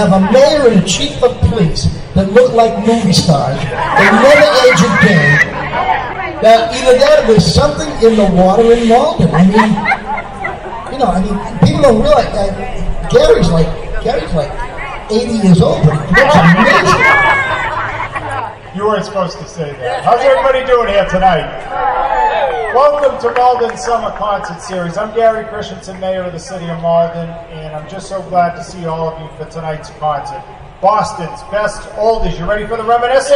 have a mayor and chief of police that look like movie stars. They never age a day. Now, either that or there's something in the water in Malden. I mean, you know, I mean, people don't realize that Gary's like, Gary's like 80 years old, looks amazing. You weren't supposed to say that. How's everybody doing here tonight? Welcome to Malden Summer Concert Series. I'm Gary Christenson, Mayor of the City of Malden, I'm just so glad to see all of you for tonight's concert. Boston's best oldies. You ready for the Reminisants?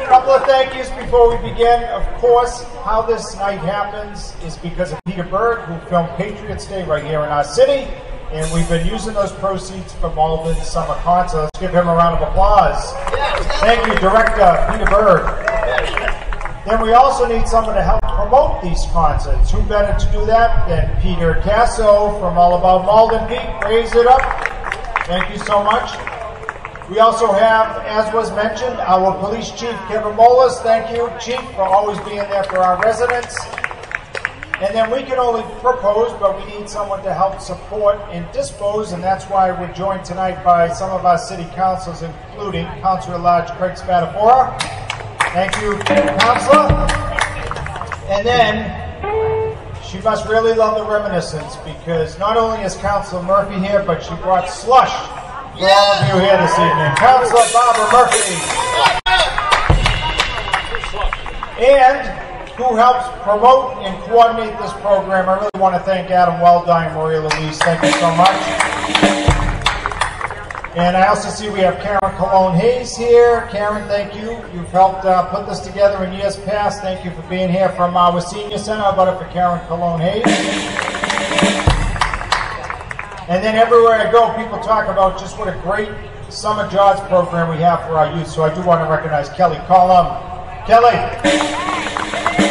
A couple of thank yous before we begin. Of course, how this night happens is because of Peter Berg, who filmed Patriots Day right here in our city, and we've been using those proceeds for Malden Summer Concert. Let's give him a round of applause. Thank you, Director Peter Berg. Then we also need someone to help promote these concerts. Who better to do that than Peter Casso from All About Malden? Pete, raise it up. Thank you so much. We also have, as was mentioned, our police chief, Kevin Molis. Thank you, chief, for always being there for our residents. And then we can only propose, but we need someone to help support and dispose, and that's why we're joined tonight by some of our city councils, including Councilor Large Craig Spadafora. Thank you, Councilor. And then she must really love the Reminisants because not only is Councilor Murphy here, but she brought slush for all of you here this evening. Councilor Barbara Murphy. And who helps promote and coordinate this program. I really want to thank Adam Weldine, and Maria Louise. Thank you so much. And I also see we have Karen Colón Hayes here. Karen, thank you. You've helped uh, put this together in years past. Thank you for being here from our senior center. About it for Karen Colón Hayes? And then everywhere I go, people talk about just what a great summer jobs program we have for our youth. So I do want to recognize Kelly Collum. Kelly,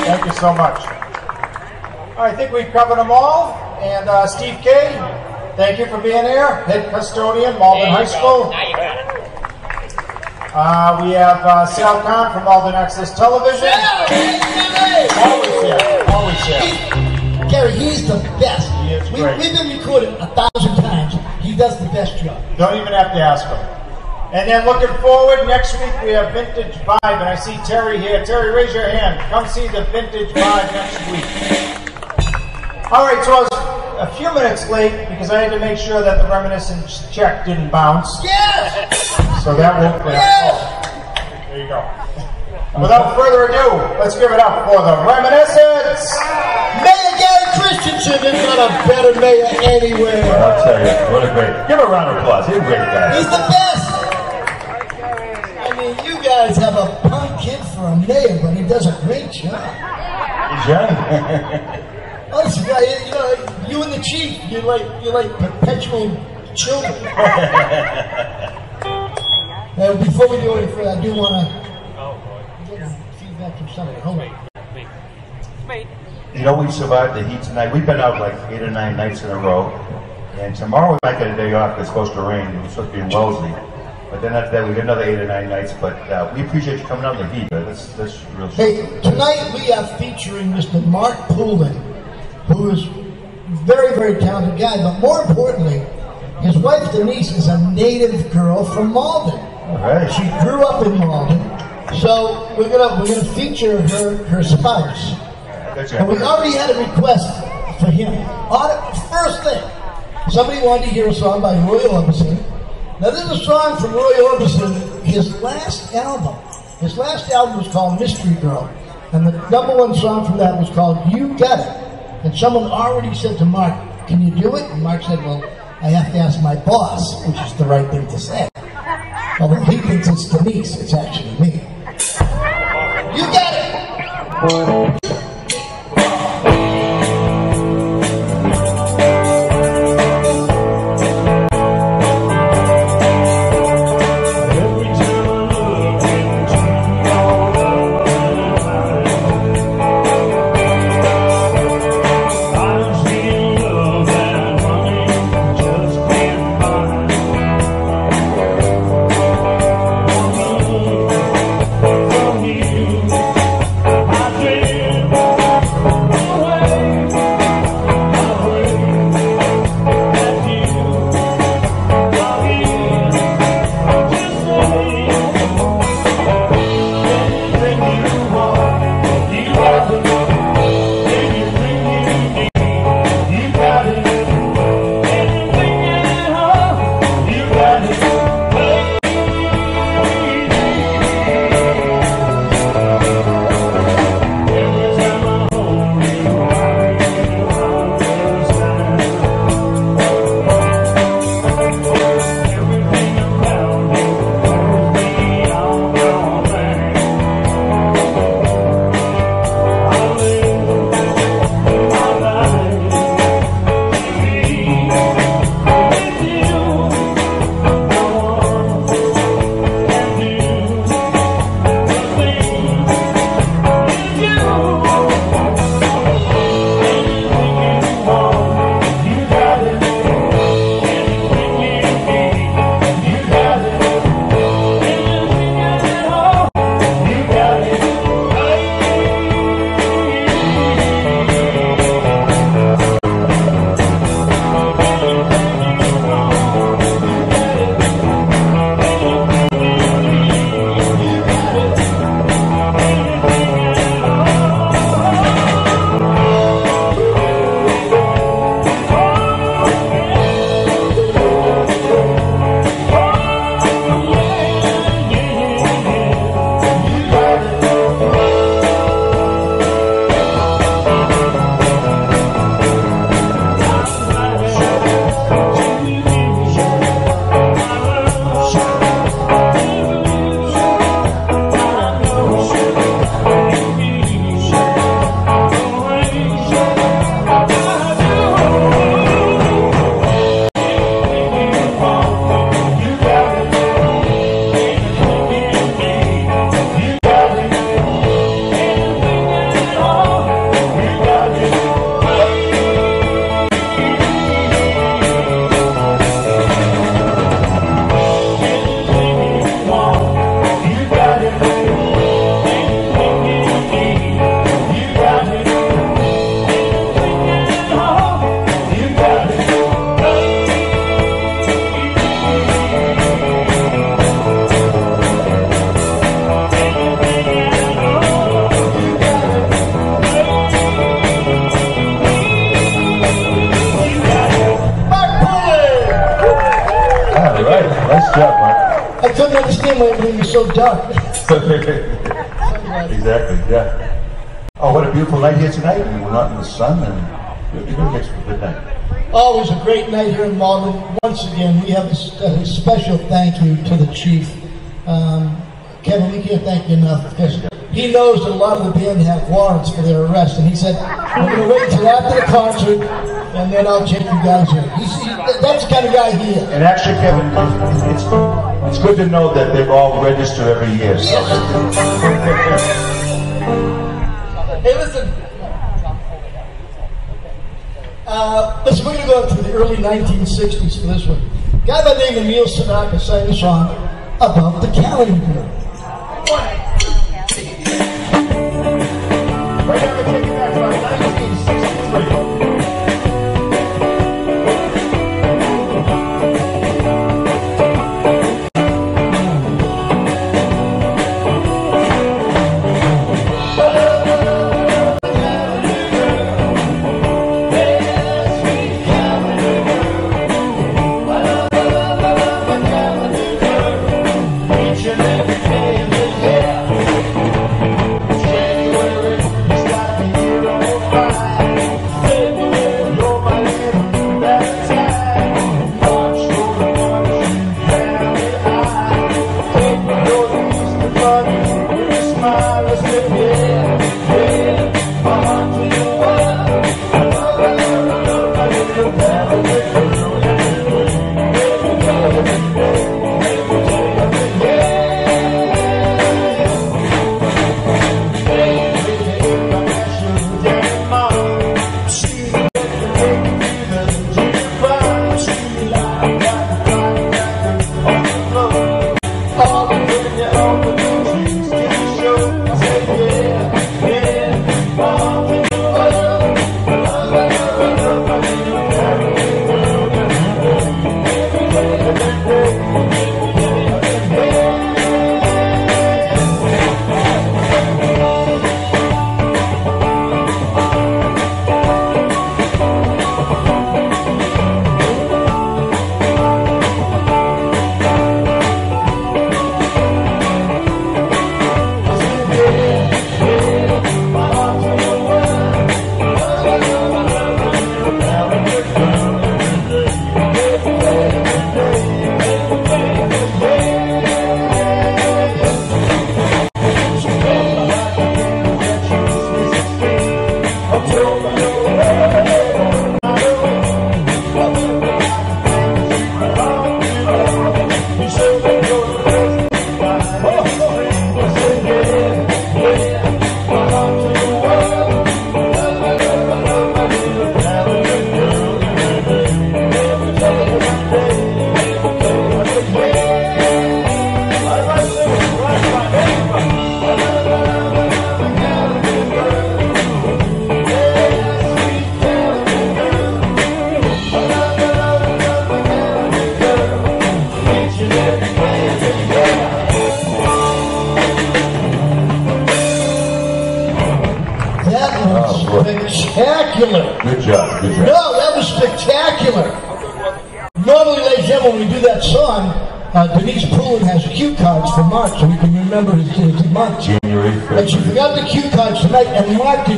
thank you so much. I think we've covered them all. And uh, Steve Kay, thank you for being here. Head custodian, Malden High School. Uh, we have uh, Sal Khan from Malden Access Television. Always here, always here. Gary, he's the best. He is we, great. We've been recorded a thousand times. He does the best job. Don't even have to ask him. And then looking forward, next week we have Vintage Vibe, and I see Terry here. Terry, raise your hand. Come see the Vintage Vibe next week. All right, so I was a few minutes late because I had to make sure that the Reminisants check didn't bounce. Yes! So that won't be. Yes! There you go. Without further ado, let's give it up for the Reminisants. Mayor Gary Christenson is not a better mayor anywhere. I'll tell you, what a great. Give a round of applause. He's a great guy. He's the best. I mean, you guys have a punk kid for a mayor, but he does a great job. He's young. Oh, Honestly, I- you know, you and the chief, you're like you're like perpetual children. Now, before we do any further, I do want to get feedback from somebody. Hold on. You know, we survived the heat tonight. We've been out like eight or nine nights in a row. And tomorrow we might get a day off. It's supposed to rain. It's supposed to be in Wellesley. But then after that, we get another eight or nine nights. But uh, we appreciate you coming out in the heat. But that's, that's real Hey, tonight we are featuring Mr. Mark Poulin, who is very, very talented guy, but more importantly, his wife Denise is a native girl from Malden. All right. She grew up in Malden, so we're gonna we're gonna feature her her spouse. That's And we already had a request for him. First thing, somebody wanted to hear a song by Roy Orbison. Now this is a song from Roy Orbison, his last album. His last album was called Mystery Girl. And the number one song from that was called You Got It. And someone already said to Mark, can you do it? And Mark said, well, I have to ask my boss, which is the right thing to say. Although he thinks it's Denise, it's actually me. You got it! So dark. exactly, yeah. Oh, what a beautiful night here tonight. I mean, we're not in the sun and good, good, good, good night. Always a great night here in Malden. Once again, we have a, special thank you to the chief. Um, Kevin, we can't thank you enough because he knows that a lot of the band have warrants for their arrest, and he said, "We're going to wait until after the concert, and then I'll take you guys in." He's, he, that's the kind of guy he is. And actually, Kevin, it's, it's, good to know that they're all register every year, so. Hey, listen. Uh, listen, we're going to go up to the early 1960s for this one. A guy by the name of Neil Sedaka sang a song about the calendar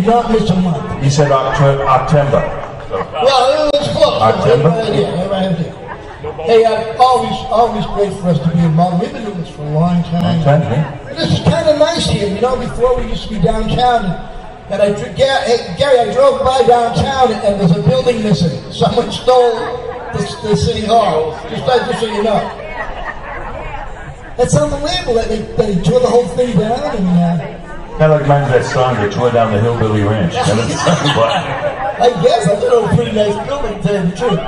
not miss a month. He said October, October. Well, it was close. October? Right idea. Hey, uh, always, always great for us to be involved. We've been doing this for a long time. Yeah. This is kind of nice here. You know, before we used to be downtown, and, and I, hey, Gary, I drove by downtown, and there's a building missing. Someone stole the, the city hall. Just, like, just so you know. That's unbelievable that they, they tore the whole thing down, and uh, Kind of reminds me that song, They Tore Down the Hillbilly Ranch. I guess I thought it was a pretty nice building, to tell you the truth.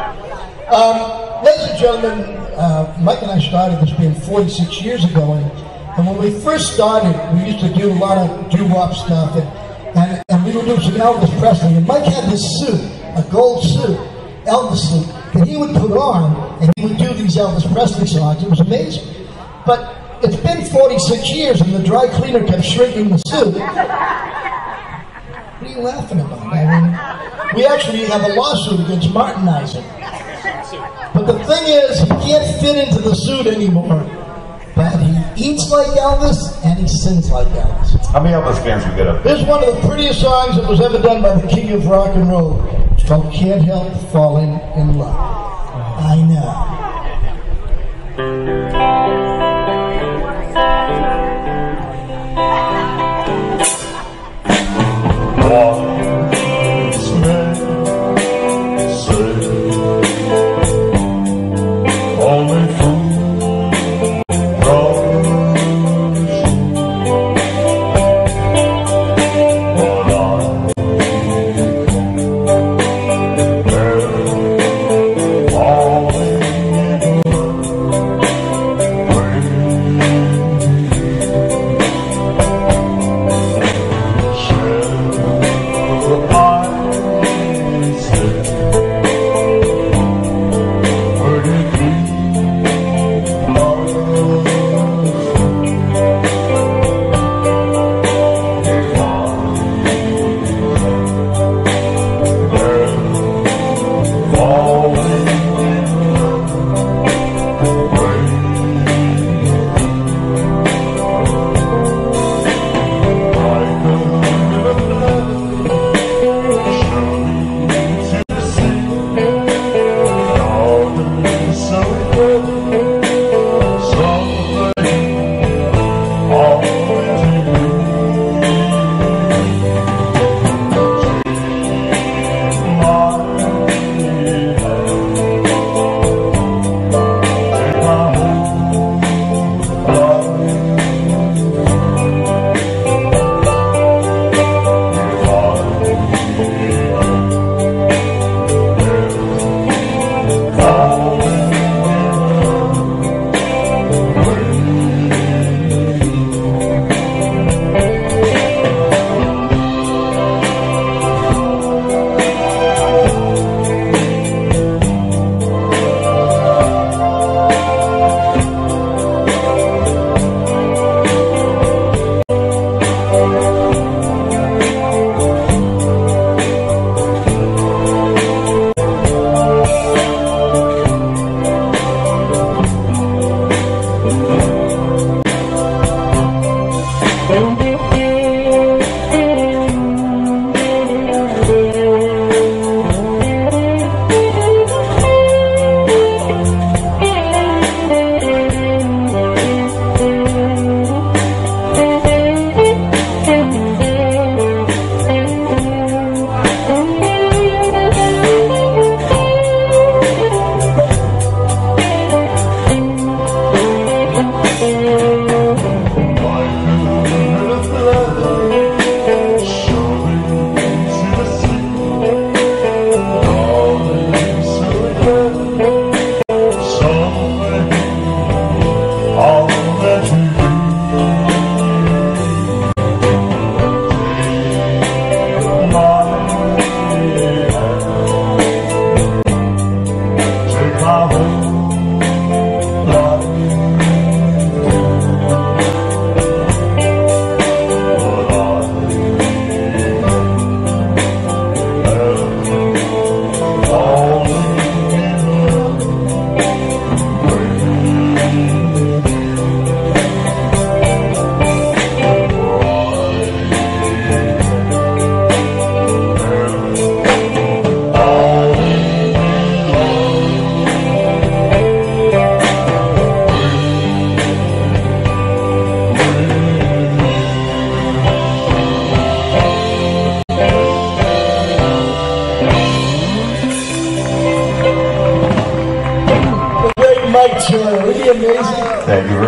Um, ladies and gentlemen, uh, Mike and I started this band 46 years ago, and, and when we first started, we used to do a lot of doo-wop stuff, and, and, and we would do some Elvis Presley, and Mike had this suit, a gold suit, Elvis suit, that he would put on, and he would do these Elvis Presley songs. It was amazing. But 46 years, and the dry cleaner kept shrinking the suit. What are you laughing about? I mean, we actually have a lawsuit against Martinizing. But the thing is, he can't fit into the suit anymore. But he eats like Elvis and he sings like Elvis. How many Elvis fans we get up? This is one of the prettiest songs that was ever done by the king of rock and roll. It's called Can't Help Falling in Love.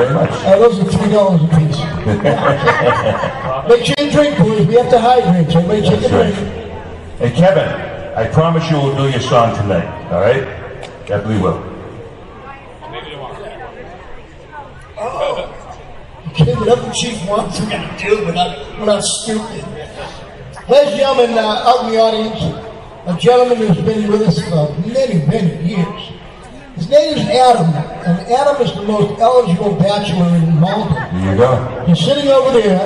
Very much. Uh, those are three dollars a piece. Make sure you drink, boys. We have to hydrate. So a That's right. drink. Hey, Kevin, I promise you we'll do your song tonight, all right? Definitely will. Okay, whatever the chief wants, we're gonna do. We're not, we're not stupid. Ladies and gentlemen, uh, out in the audience, a gentleman who's been with us for many, many years. Name is Adam, and Adam is the most eligible bachelor in Malden. Here you go. He's sitting over there,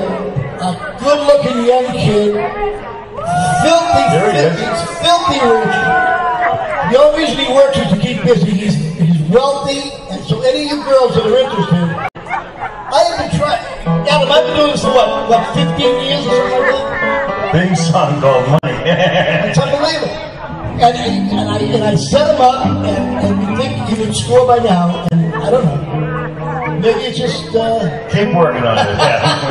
a good-looking young kid, filthy, There he is. he's filthy rich. The only reason he works is to keep busy. He's he's wealthy, and so any of you girls that are interested, I have been trying. Adam, I've been doing this for what, what, 15 years or something like that? Big song called Money. It's unbelievable. And, and, I, and I set him up, and, and you think he would score by now, and I don't know. Maybe it's just, uh, Keep working on it.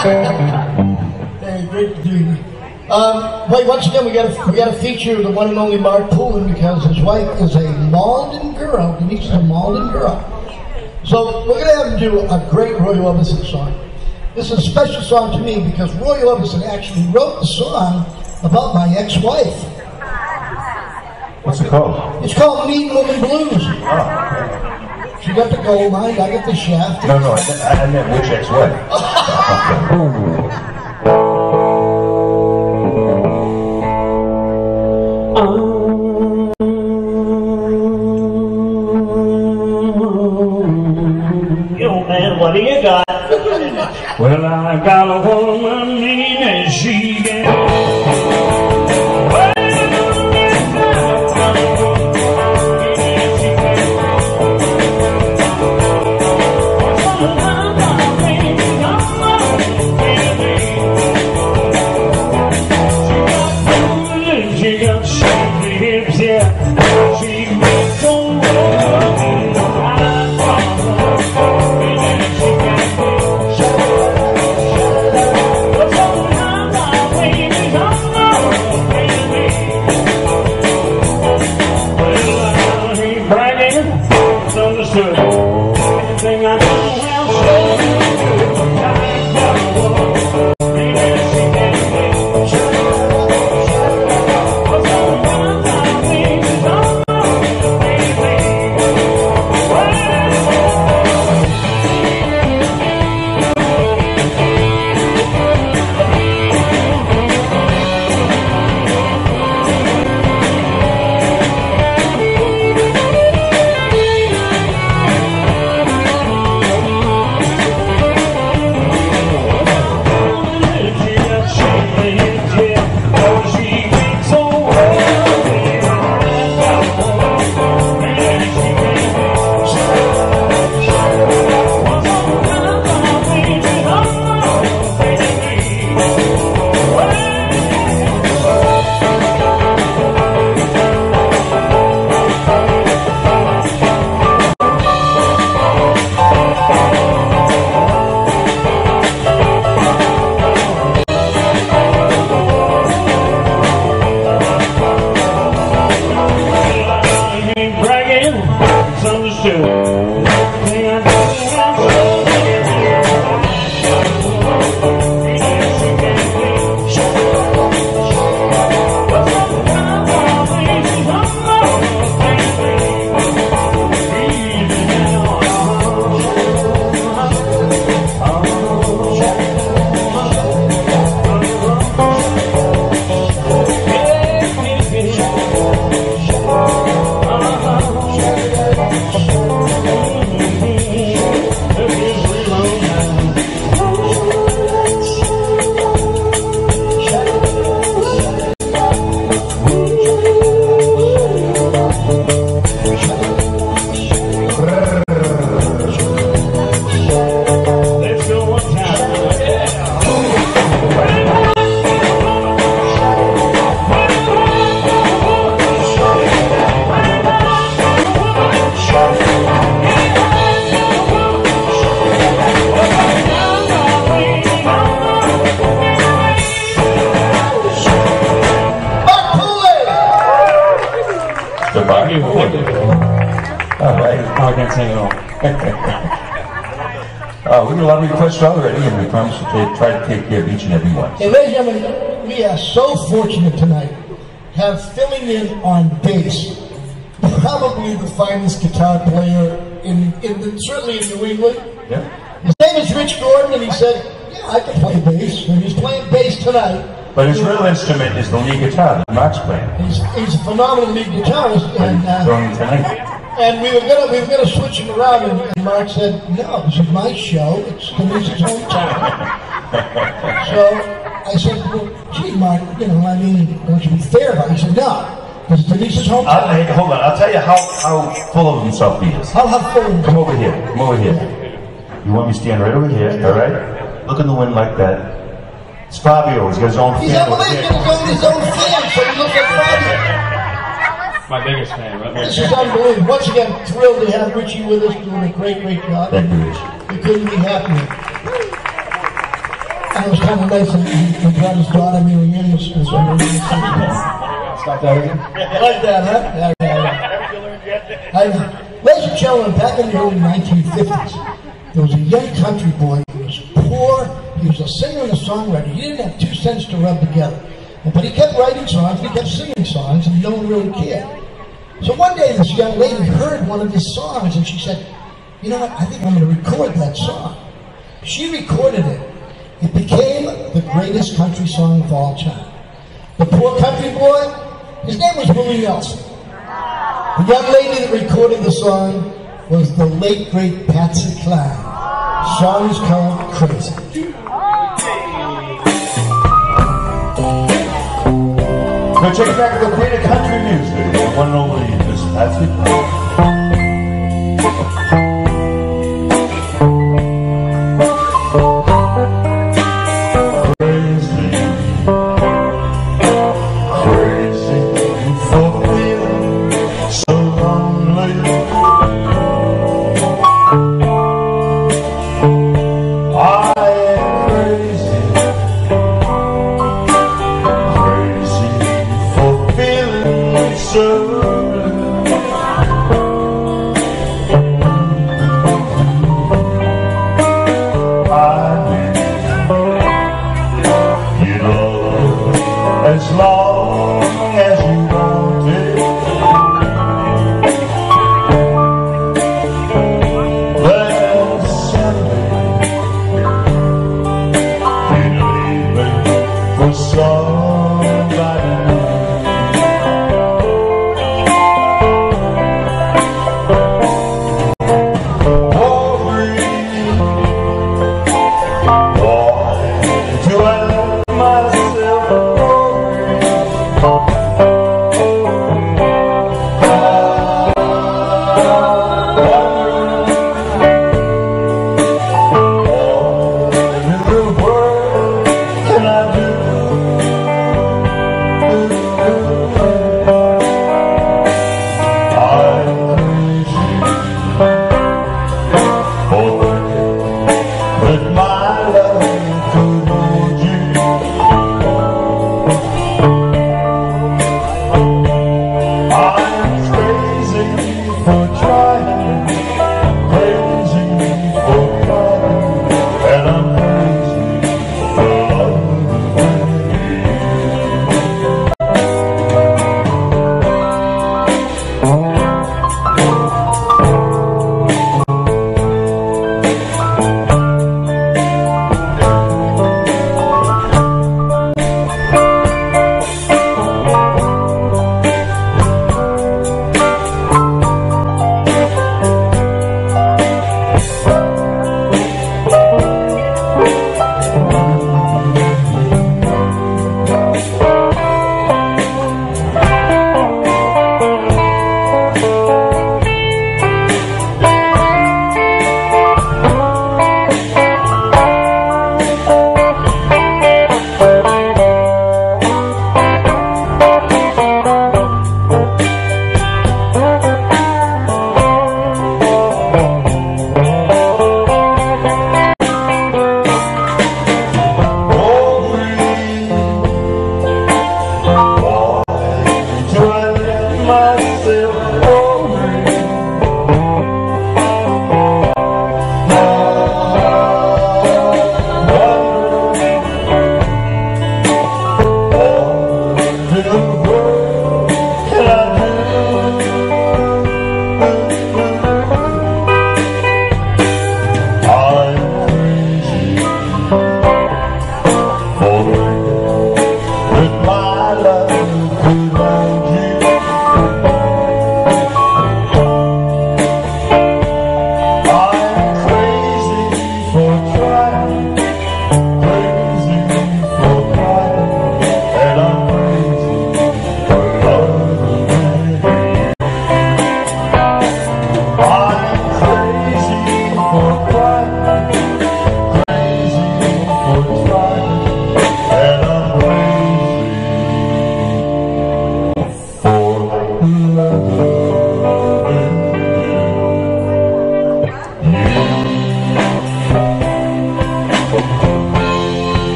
Yeah. hey, great to do you. Um, wait, once again, we got to we got to feature the one and only Mark Poulin because his wife is a Malden girl. Denise is a Malden girl. So we're gonna have him do a great Roy Orbison song. This is a special song to me because Roy Orbison actually wrote the song about my ex-wife. What's it called? It's called Mean Woman Blues. Oh. She got the gold mine, I got the shaft. No, no, I, I meant which ex-wife. Oh. Yo, man, what do you got? well, I got a woman mean as she can. But his real instrument is the lead guitar that Mark's playing. He's, he's a phenomenal lead guitarist, and uh, and we were gonna we were gonna switch him around, and, and Mark said, "No, this is my show. It's the Denise's hometown." so I said, "Well, gee, Mark, you know, I mean, don't you be fair about it?" He said, "No, Denise's I'll, hometown. hey, hold on. I'll tell you how, how full of himself he is. I'll have fun. Come over here. Come over here. You want me to stand right over here, all right? Look in the wind like that. It's Fabio. He's got his own He's fan over unbelievable. He's there. got his own fan, so he looks like Fabio. My biggest fan, right? This is unbelievable. Once again, thrilled to have Richie with us, doing a great, great job. Thank you, Rich. We couldn't be happier. And it was kind of nice that he he brought his daughter Mary Ann was was on the Stop that again. Like that, huh? Yeah, yeah, yeah. I, ladies and gentlemen, back in the early 1950s, there was a young country boy who was poor. He was a singer and a songwriter. He didn't have two cents to rub together. But he kept writing songs, he kept singing songs, and no one really cared. So one day, this young lady heard one of his songs, and she said, You know what? I think I'm going to record that song. She recorded it. It became the greatest country song of all time. The poor country boy, his name was Willie Nelson. The young lady that recorded the song was the late great Patsy Cline. Song is called Crazy. Go check back Queen of Country Music. One and only Miss Patsy.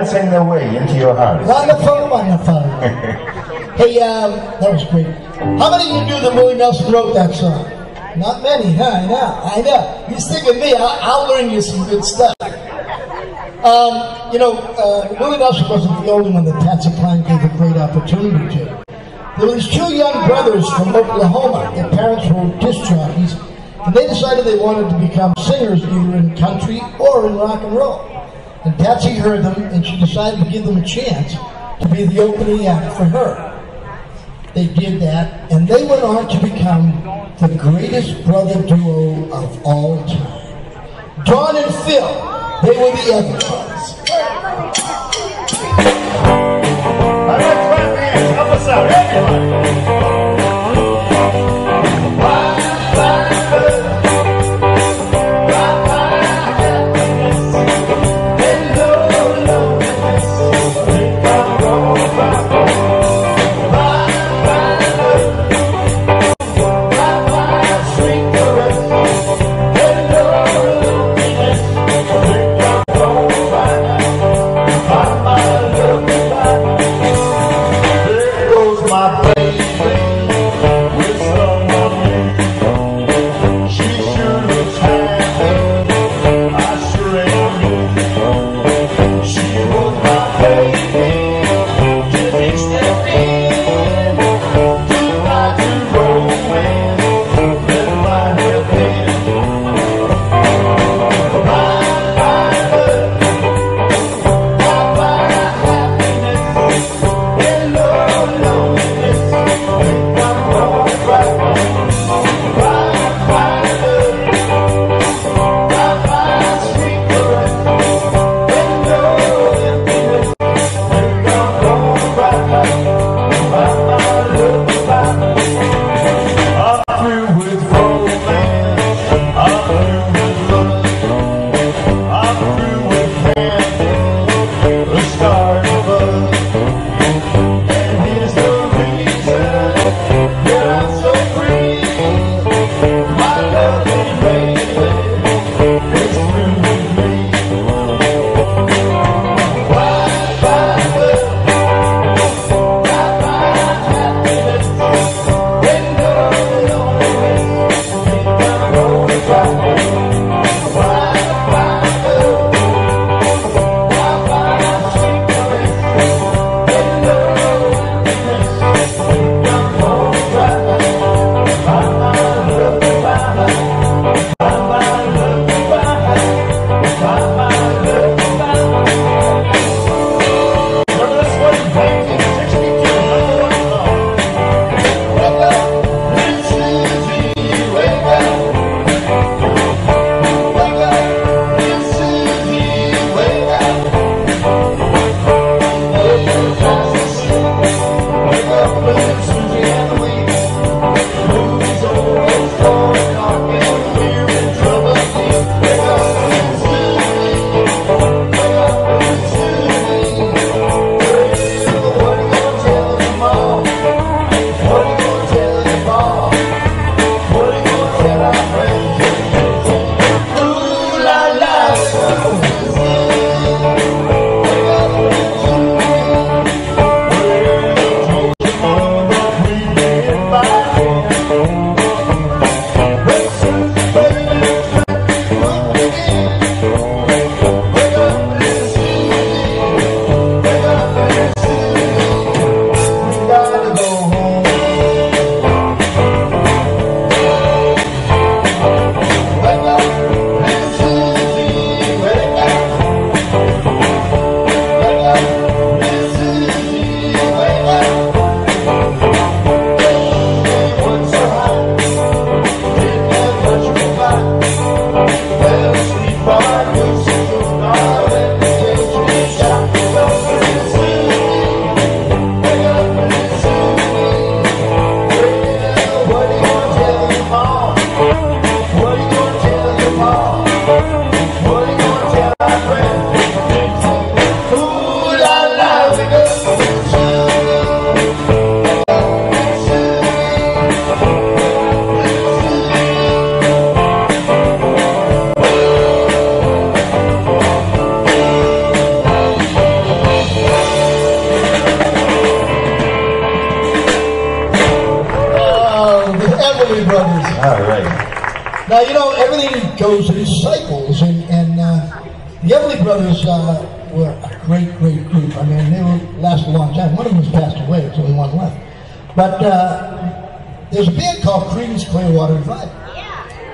Dancing their way into your heart. Wonderful, wonderful. hey, um, that was great. How many of you knew that Willie Nelson wrote that song? Not many, huh? I know, I know. You stick with me, I'll, I'll learn you some good stuff. Um, you know, uh, Willie Nelson wasn't the only one that Patsy Cline gave a great opportunity to. There was two young brothers from Oklahoma. Their parents were disc jockeys, and they decided they wanted to become singers either in country or in rock and roll. Patsy heard them, and she decided to give them a chance to be the opening act for her. They did that, and they went on to become the greatest brother duo of all time. Don and Phil, they were the other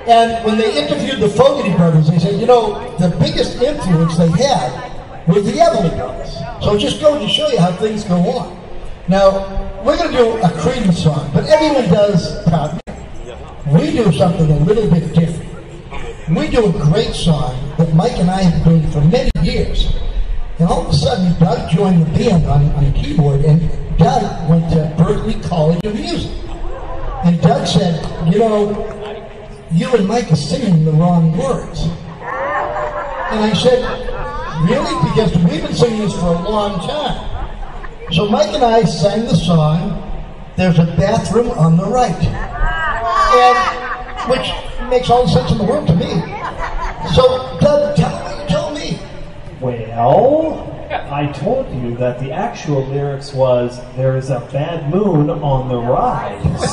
And when they interviewed the Fogerty brothers, they said, you know, the biggest influence they had was the Everly brothers. So just goes to show you how things go on. Now, we're going to do a Creedence song, but everyone does Proud We do something a little bit different. We do a great song that Mike and I have been for many years. And all of a sudden, Doug joined the band on, on keyboard, and Doug went to Berklee College of Music. And Doug said, you know, you and Mike are singing the wrong words. And I said, really? Because we've been singing this for a long time. So Mike and I sang the song, There's a Bathroom on the Right. And, which makes all the sense in the world to me. So, Doug, tell told me. Well, I told you that the actual lyrics was there is a bad moon on the rise.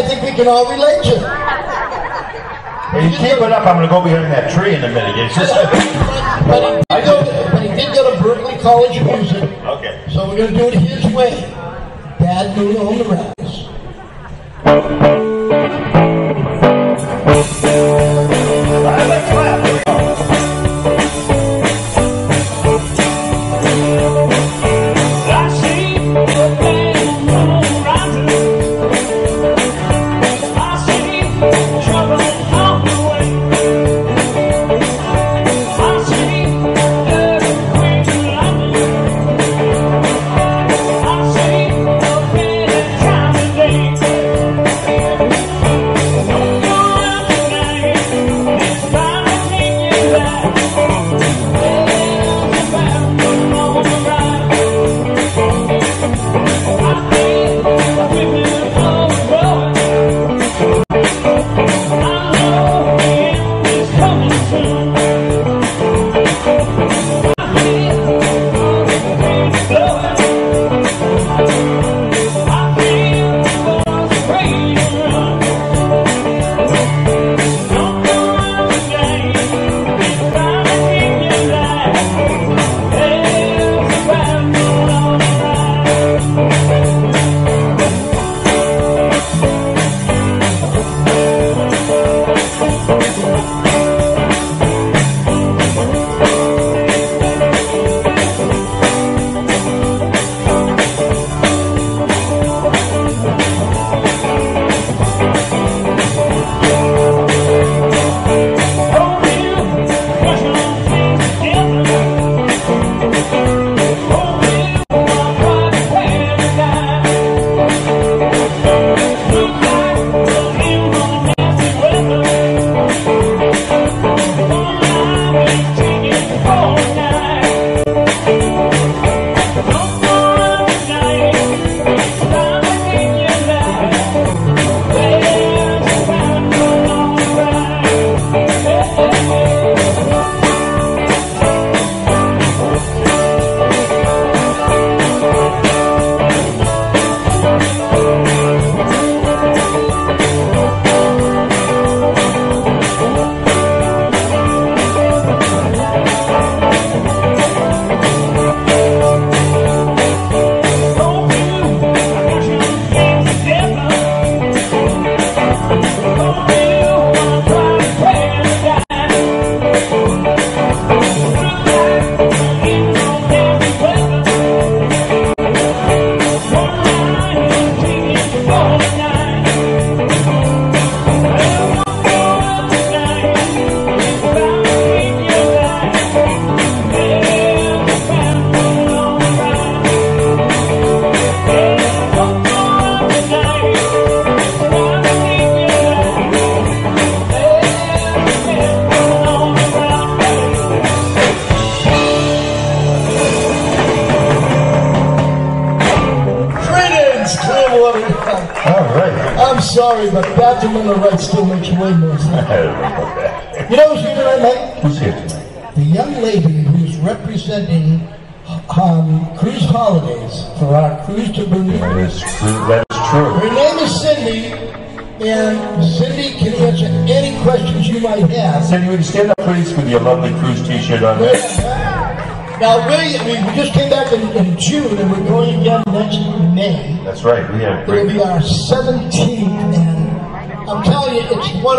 I think we can all relate to. Hey, you keep it up, I'm gonna go behind that tree in a minute. It's just, But he, did go to, but he did go to Berklee College of Music. okay. So we're going to do it his way. Bad moon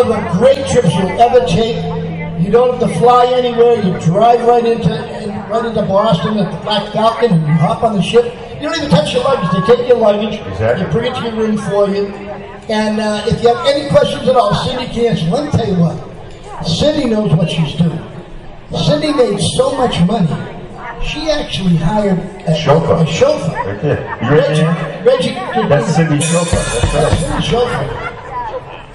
of the great trips you'll ever take. You don't have to fly anywhere. You drive right into right into Boston at the Black Falcon, and you hop on the ship. You don't even touch your luggage. They take your luggage. Exactly. They bring it to your room for you. And uh, if you have any questions at all, Cindy can answer. Let me tell you what. Cindy knows what she's doing. Cindy made so much money. She actually hired a Chauffeur. A chauffeur. You ready, Ann? Reggie, That's Cindy Chopra, that's right. Cindy chauffeur.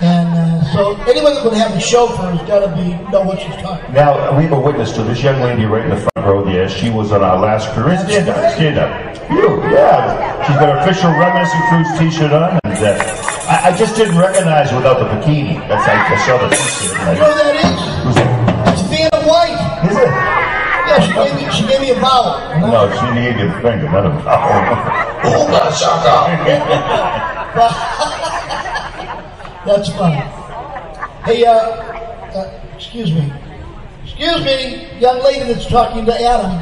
And uh, so anyone that would have a chauffeur has got to be know what she's talking. Now, we have a witness to this young lady right in the front row there. She was on our last cruise. Stand up, stand up. You, yeah. She's got her official Reminisants Cruise t-shirt on. And uh, I, I just didn't recognize her without the bikini. That's I, I saw the t-shirt. You know that is? Who's that? It's Vanna White. Is it? Yeah, she gave me, she gave me a vowel. And No, she gave you the finger, none of them. Oh, my That's funny. Hey, uh, uh, excuse me. Excuse me, young lady that's talking to Adam.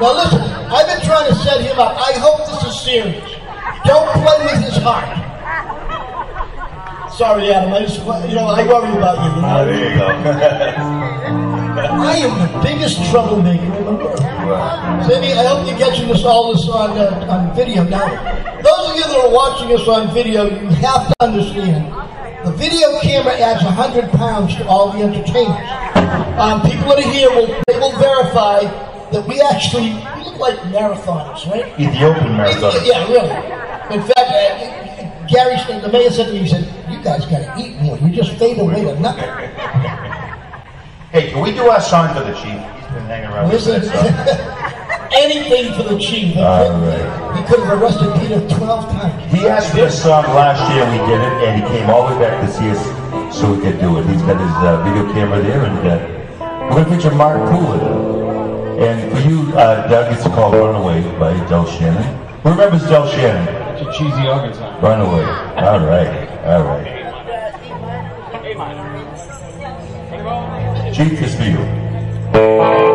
Now listen, I've been trying to set him up. I hope this is serious. Don't play with his heart. Sorry, Adam. I just, you know, I worry about you. you know? Oh, there you go. I am the biggest troublemaker in the world. Cindy, I hope you're catching this all this on uh, on video. Now, those of you that are watching us on video, you have to understand the video camera adds 100 pounds to all the entertainers. Um, people that are here will they will verify that we actually we look like marathoners, right? Ethiopian marathon. Yeah, really. In fact, uh, Gary, the mayor said to me, he said, "You guys got to eat more. You just fade away to nothing." Hey, can we do our song for the chief? He's been hanging around with Listen, that song. anything for the chief. All right. He could have arrested Peter 12 times. He asked for this song last year, we did it, and he came all the way back to see us so we could do it. He's got his uh, video camera there, and uh, we're going to feature Mark Poulin. And for you, uh, Doug, it's called Runaway by Del Shannon. Who remembers Del Shannon? It's a cheesy overtime. Runaway. All right, all right. Chief, this for you.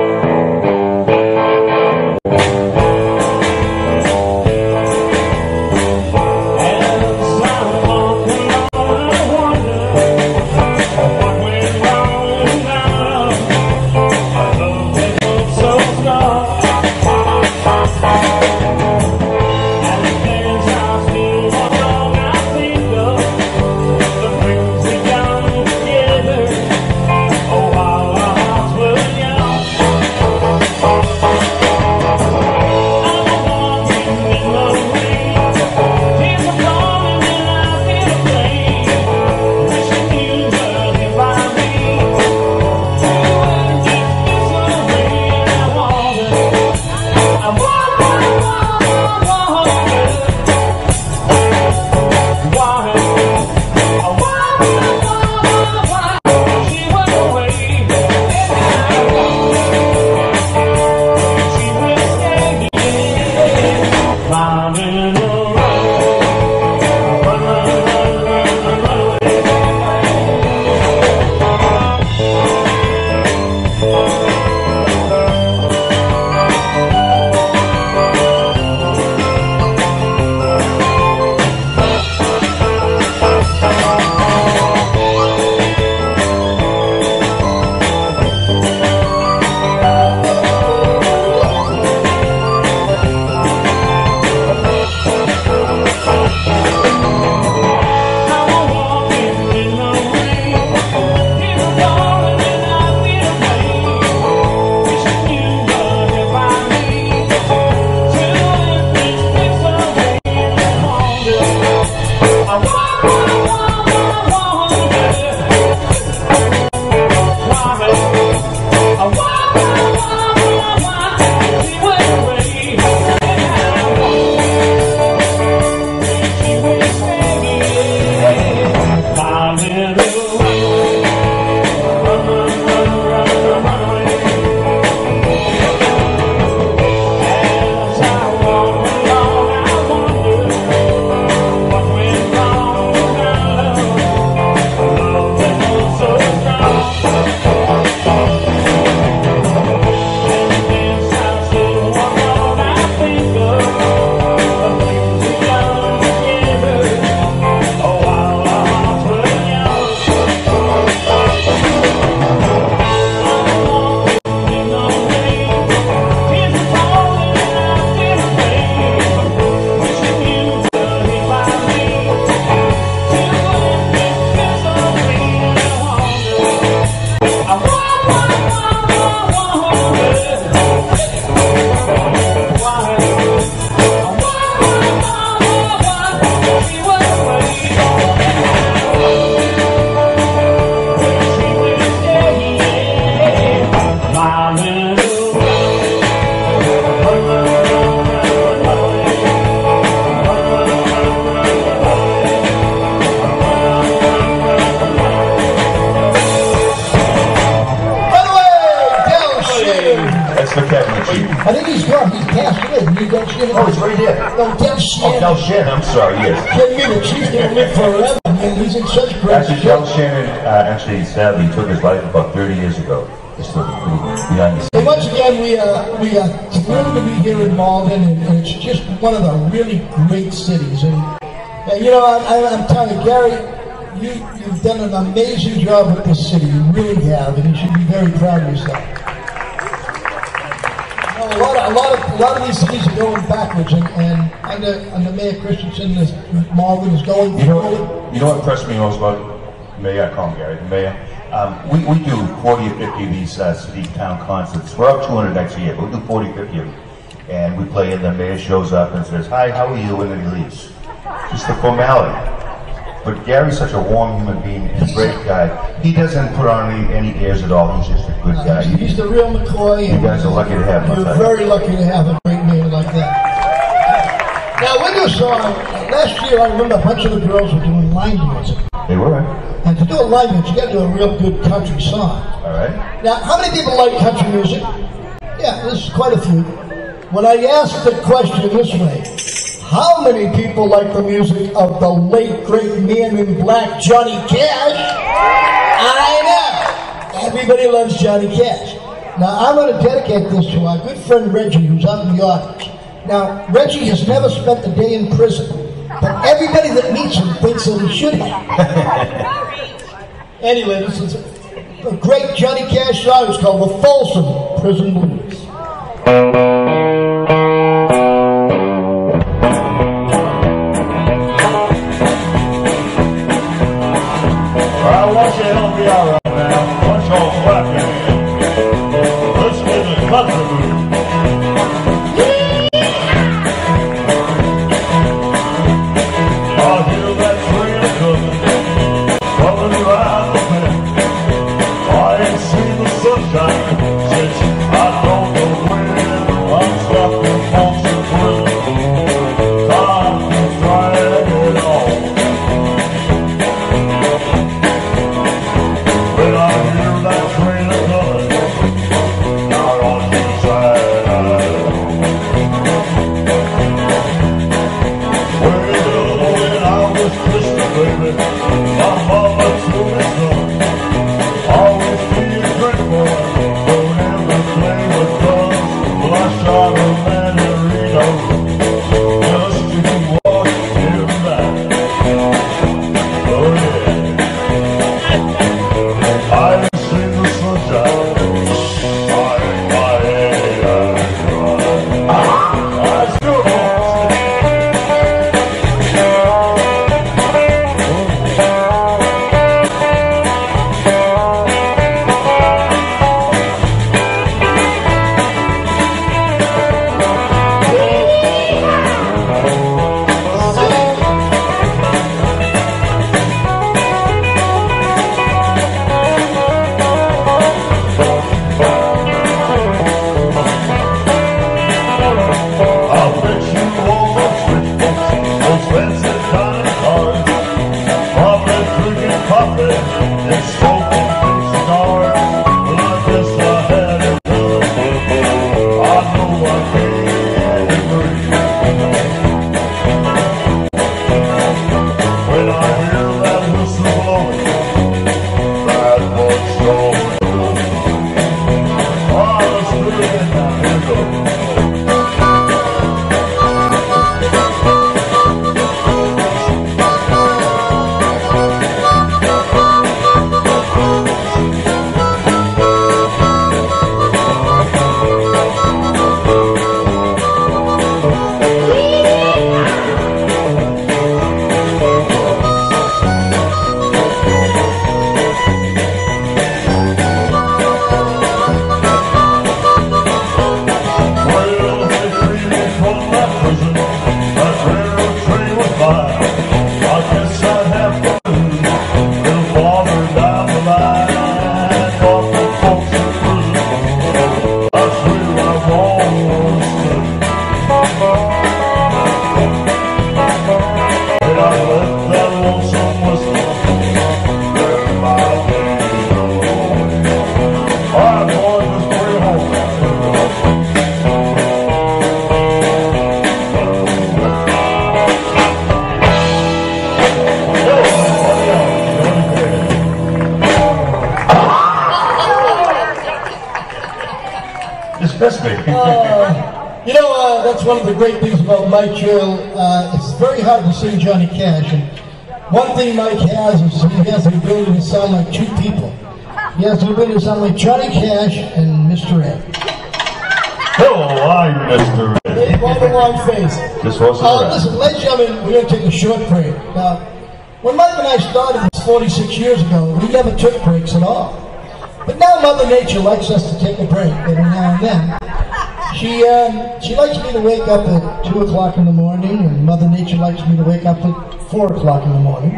You, you've done an amazing job with this city. You really have, and you should be very proud of yourself. You know, a lot of a lot of a lot of these cities are going backwards, and, and under under Mayor Christenson, this Malden is going You know, forward. you know what impressed me most about Mayor, I call him Gary, the Mayor? Um, we, we do 40 or 50 of these uh, city town concerts. We're up 200 next year, but we do 40 50 of them. And we play and the mayor shows up and says, hi, how are you? And then he leaves. Just the formality. But Gary's such a warm human being and a great guy. He doesn't put on any, any airs at all. He's just a good guy. He's, the real McCoy. You guys are lucky to have him, You're very lucky to have a great man like that. Now, with your song, last year I remember a bunch of the girls were doing line dancing. They were, And to do a line dance, you got to do a real good country song. all right? Now, how many people like country music? Yeah, there's quite a few. When I asked the question this way, how many people like the music of the late great man in black, Johnny Cash? I know. Everybody loves Johnny Cash. Now, I'm going to dedicate this to our good friend Reggie, who's out in the audience. Now, Reggie has never spent a day in prison, but everybody that meets him thinks that he should have. Anyway, this is a great Johnny Cash song. It's called The Folsom Prison Blues. I want you to help me out right now. Clap your hands. Let's get the country coffee thing Mike has is he has the ability to sound like two people. He has the ability to sound like Johnny Cash and Mr. Ed. Hello, I'm Mr. They all the wrong face. Just horse Uh, listen, ladies and gentlemen, we're going to take a short break. Now, when Mike and I started this 46 years ago, we never took breaks at all. But now Mother Nature likes us to take a break every now and then. She um, she likes me to wake up at 2 o'clock in the morning, and Mother Nature likes me to wake up at 4 o'clock in the morning.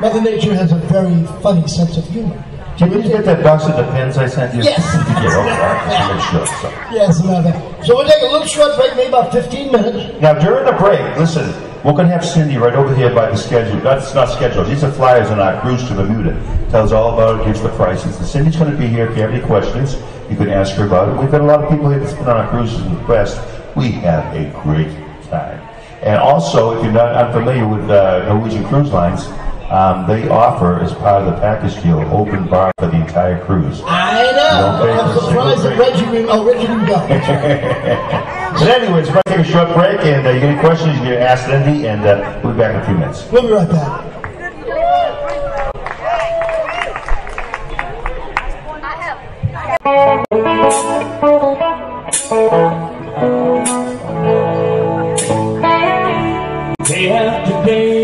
Mother Nature has a very funny sense of humor. Did you get that box of the pens I sent you? Yes. Yeah, okay. Just make sure. So. Yes, another. So we'll take a little short break, maybe about 15 minutes. Now, during the break, listen, we're going to have Cindy right over here by the schedule. That's not scheduled. These are flyers on our cruise to Bermuda. Tells all about it, gives the prices. And Cindy's going to be here. If you have any questions, you can ask her about it. We've got a lot of people here that's been on our cruises in the past. We have a great time. And also, if you're not unfamiliar with uh, Norwegian Cruise Lines, um, they offer, as part of the package deal, open bar for the entire cruise. I know. Okay. I'm surprised that Reggie didn't, go. But anyways, we're going to take a short break, and uh, you get any questions, you can ask Lindy, and uh, we'll be back in a few minutes. We'll be right back. Day after day, I'm more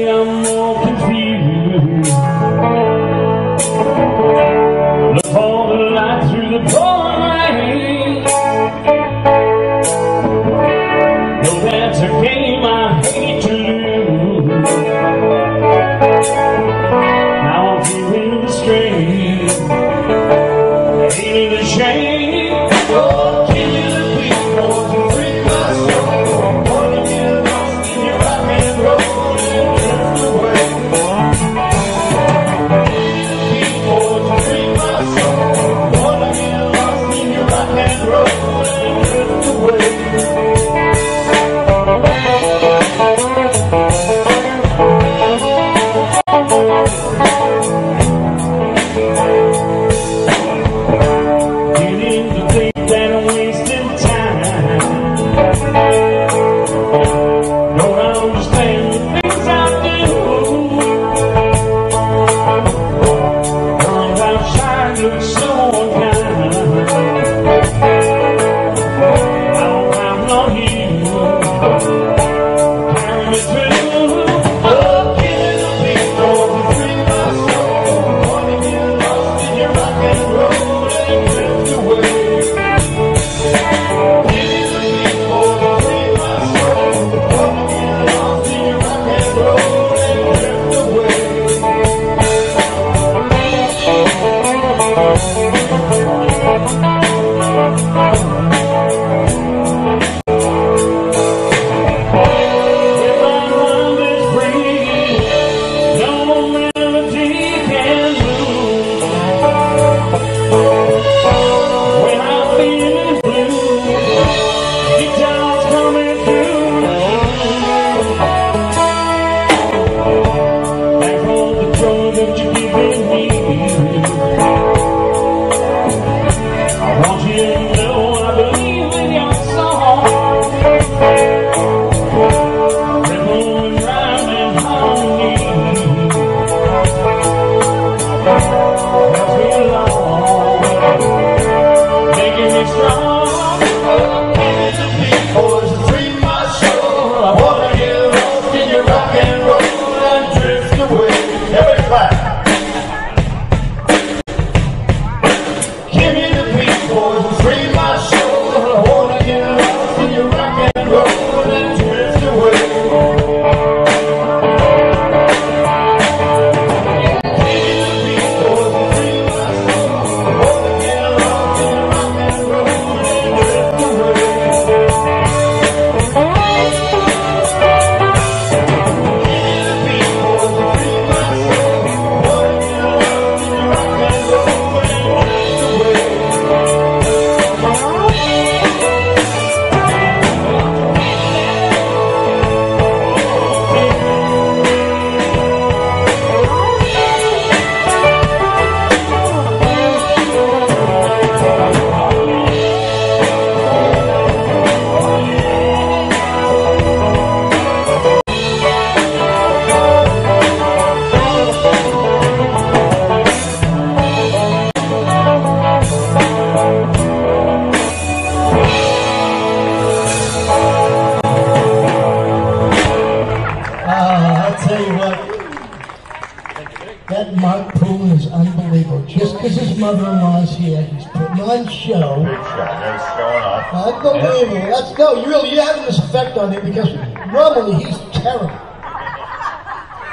normally he's terrible.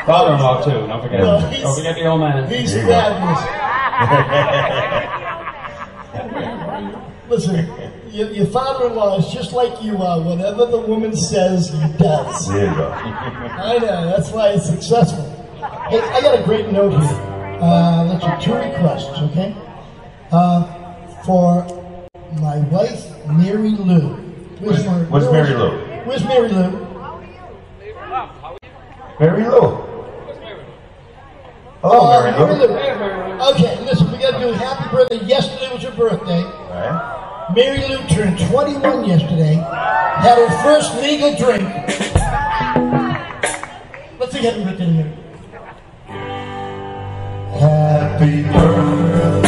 Father-in-law too. Don't forget. No, he's- don't forget the old man. He's There you go. fabulous. Listen, your, your father-in-law is just like you are. Whatever the woman says, he does. There you go. I know. That's why it's successful. Hey, I got a great note here. Uh, let's see, two requests, okay? Uh, for my wife, Mary Lou. Where's- Mar- where's where Mary is- Lou? Where's Mary Lou? Mary Lou. Oh, Hello, Mary Lou. Okay, listen, we got to do happy birthday. Yesterday was her birthday. Right. Mary Lou turned 21 yesterday, had her first legal drink. Let's happy birthday to Mary. Happy birthday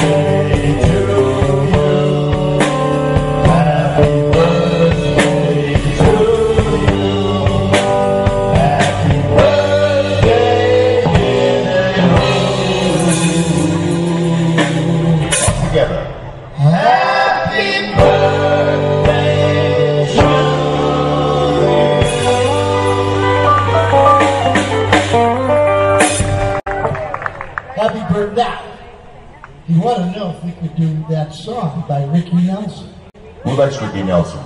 that by Ricky Nelson. Who likes Ricky Nelson?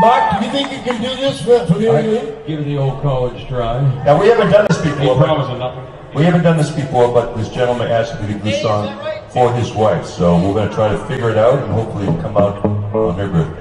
Mark, do you think you can do this for, for Mary Lou? Give it the old college try. Now we haven't done this before, but we haven't done this before, but this gentleman asked me to do this song for his wife, so we're going to try to figure it out, and hopefully it'll come out on her birthday.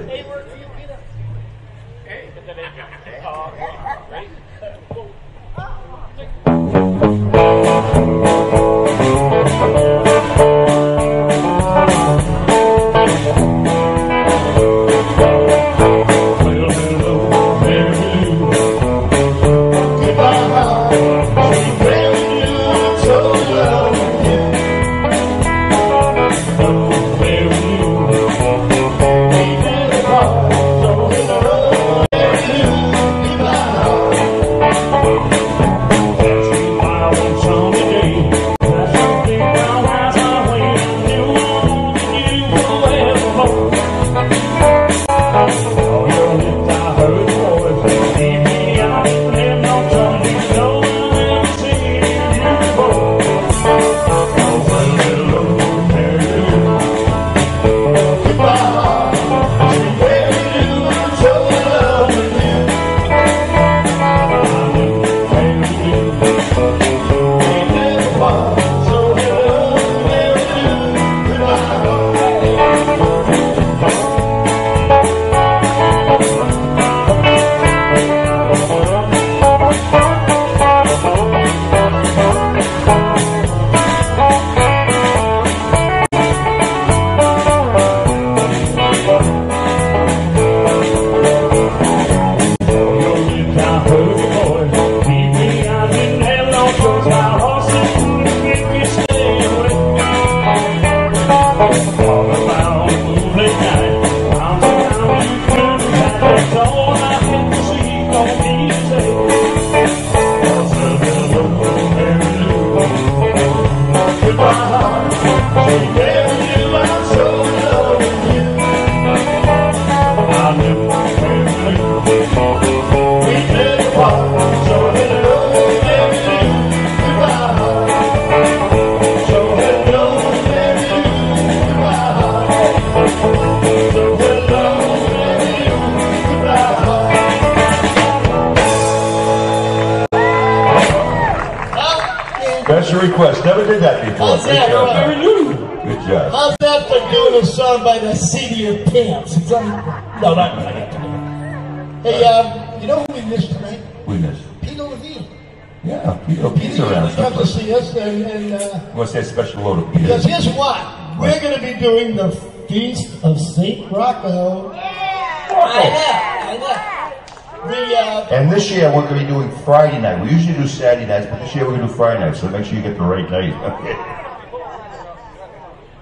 Going to be doing Friday night. We usually do Saturday nights, but this year we're going to do Friday night. So make sure you get the right night.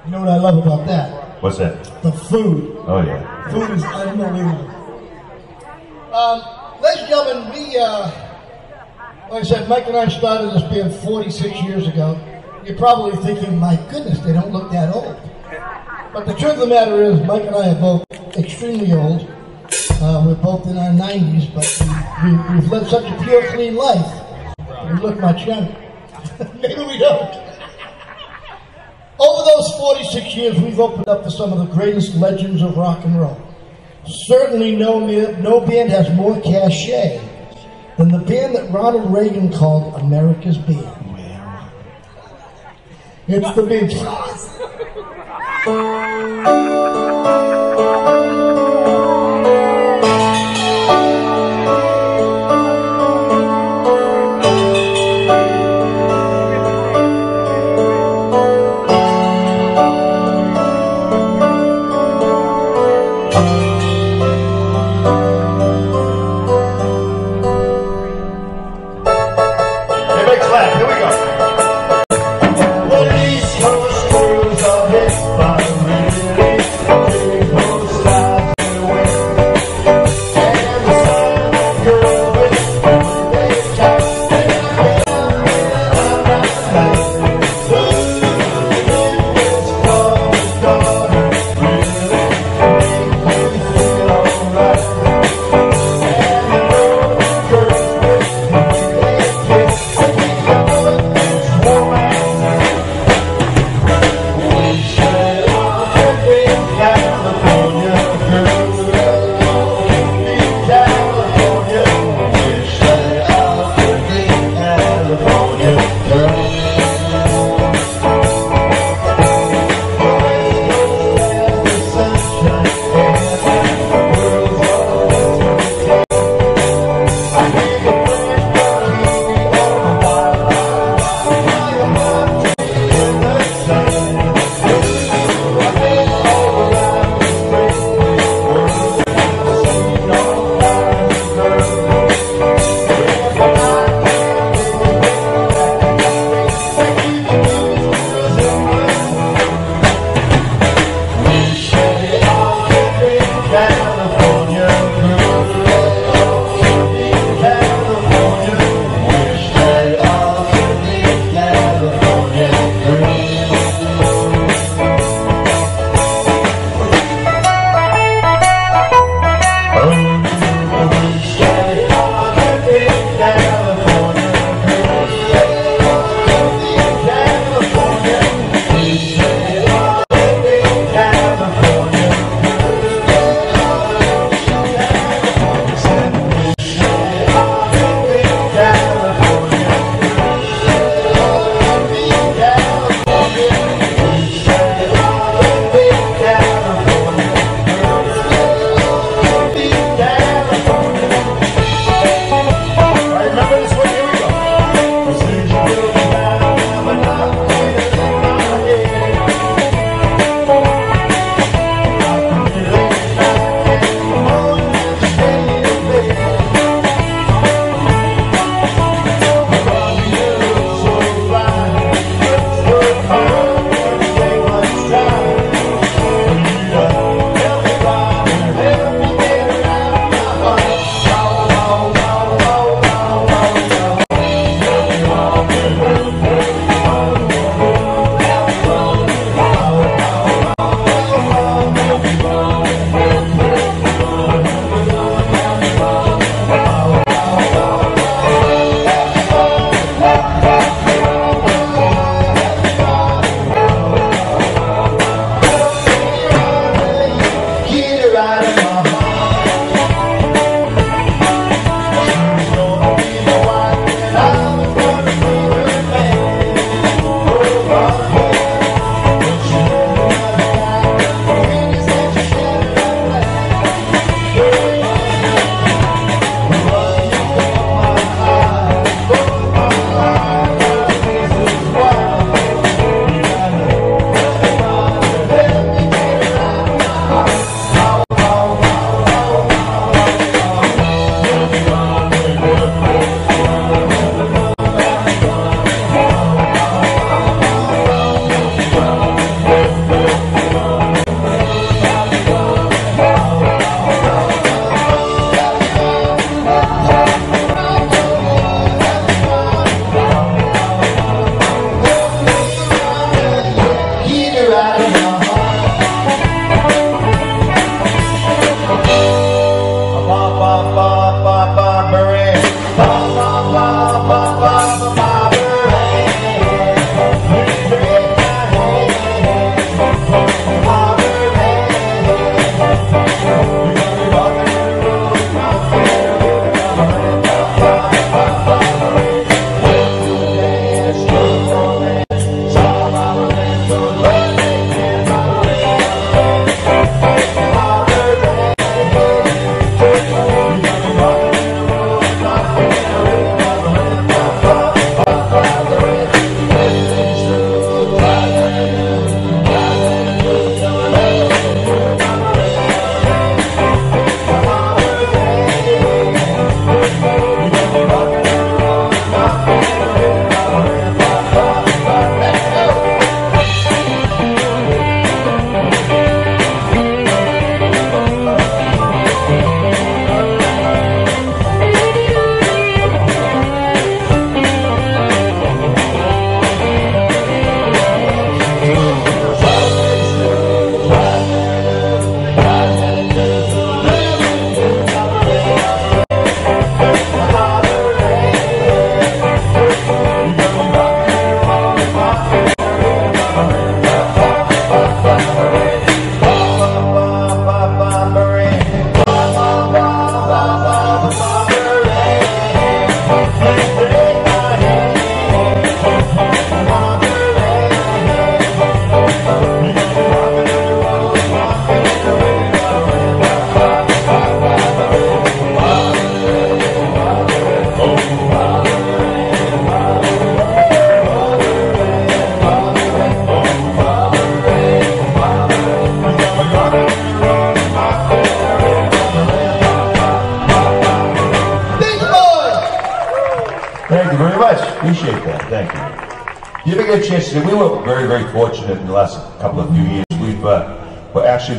You know what I love about that? What's that? The food. Oh yeah. Food is unbelievable. Um, ladies and gentlemen, we, uh, like I said, Mike and I started this band 46 years ago. You're probably thinking, my goodness, they don't look that old. But the truth of the matter is, Mike and I are both extremely old. Uh, we're both in our 90s, but we, we've led such a pure, clean life. We look much younger. Maybe we don't. Over those 46 years, we've opened up for some of the greatest legends of rock and roll. Certainly, no, no band has more cachet than the band that Ronald Reagan called America's Band. It's the Beatles. Everybody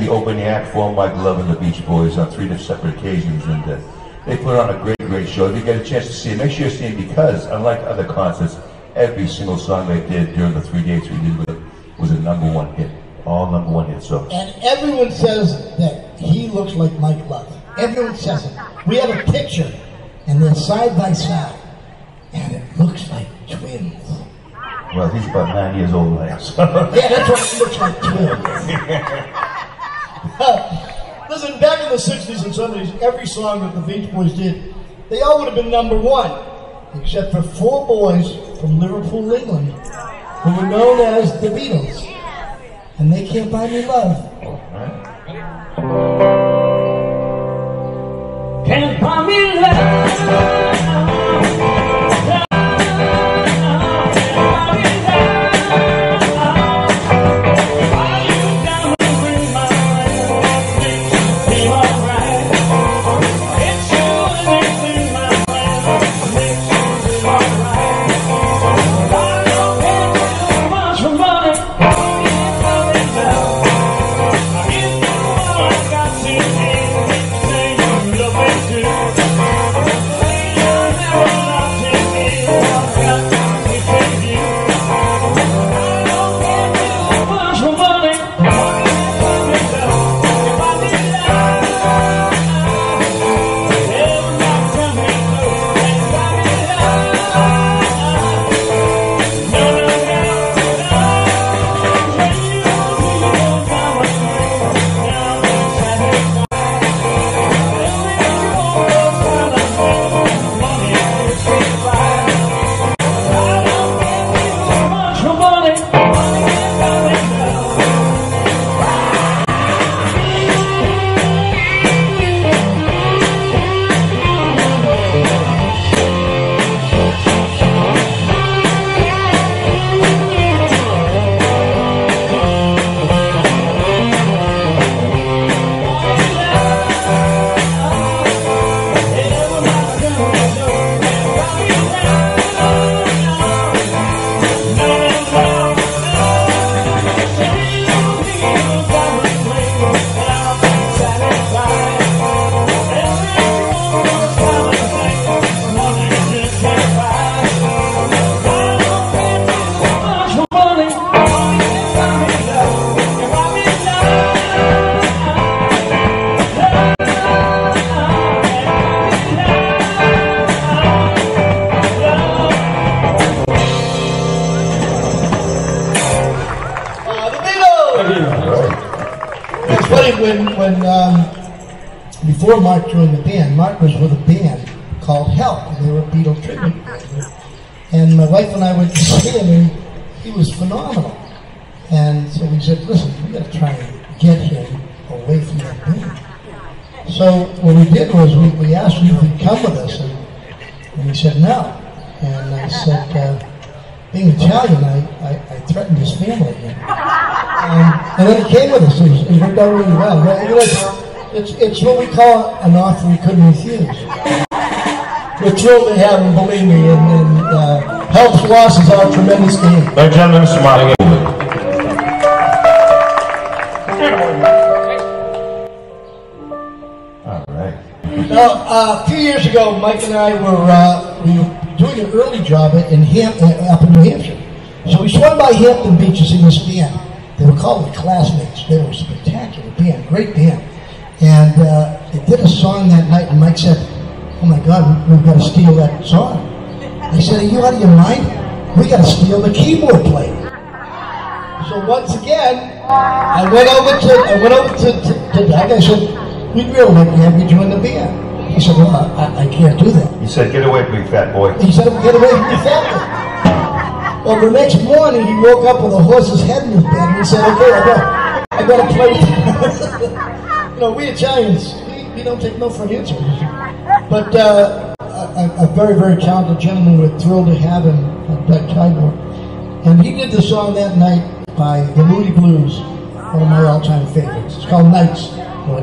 the opening act for Mike Love and the Beach Boys on three separate occasions, and uh, they put on a great, great show. If you get a chance to see it, make sure you see it because, unlike other concerts, every single song they did during the three dates we did with them was a number one hit, all number one hits. So And everyone says that he looks like Mike Love. Everyone says it. We have a picture, and they're side by side, and it looks like twins. well, he's about nine years old now. So. Yeah, that's what it looks like twins. Listen, back in the 60s and 70s, every song that the Beach Boys did, they all would have been number one, except for four boys from Liverpool, England, who were known as the Beatles. And they can't buy me love. Before Mark joined the band, Mark was with a band called Help, and they were a Beatle tribute band. And my wife and I went to see him, and he was phenomenal. And so we said, listen, we got to try and get him away from that band. So what we did was we, we asked him if he'd come with us, and, and he said no. And I said, uh, being Italian, I, I, I threatened his family. And, and then he came with us. It, was, it worked out really well. Know, it's, it's, what we call an offer we couldn't refuse. We're thrilled to have him, believe me, and, and uh, helps loss is our tremendous game. Ladies and gentlemen, Mr. Mark England. All right. Now, uh, a few years ago, Mike and I were uh, we were doing an early job in Ham- uh, up in New Hampshire. So we swung by Hampton Beach to see this band. They were called the Classmates. They were a spectacular band, great band. And uh, they did a song that night, and Mike said, "Oh my God, we- we've got to steal that song." I said, "Are you out of your mind? We got to steal the keyboard player." So once again, I went over to I went over to, to, to Doug. I said, "We'd really like to have you join the band." He said, "Well, I, I can't do that." He said, get away from me, fat boy. He said, "Get away from your family." Well, the next morning he woke up with a horse's head in his bed, and he said, "Okay, I got I got to play." you know, we Italians, we, we don't take no for an answer. But uh, a, a very, very talented gentleman. We're thrilled to have him, Doug Tybor. And he did the song that night by the Moody Blues, one of my all-time favorites. It's called Nights. Go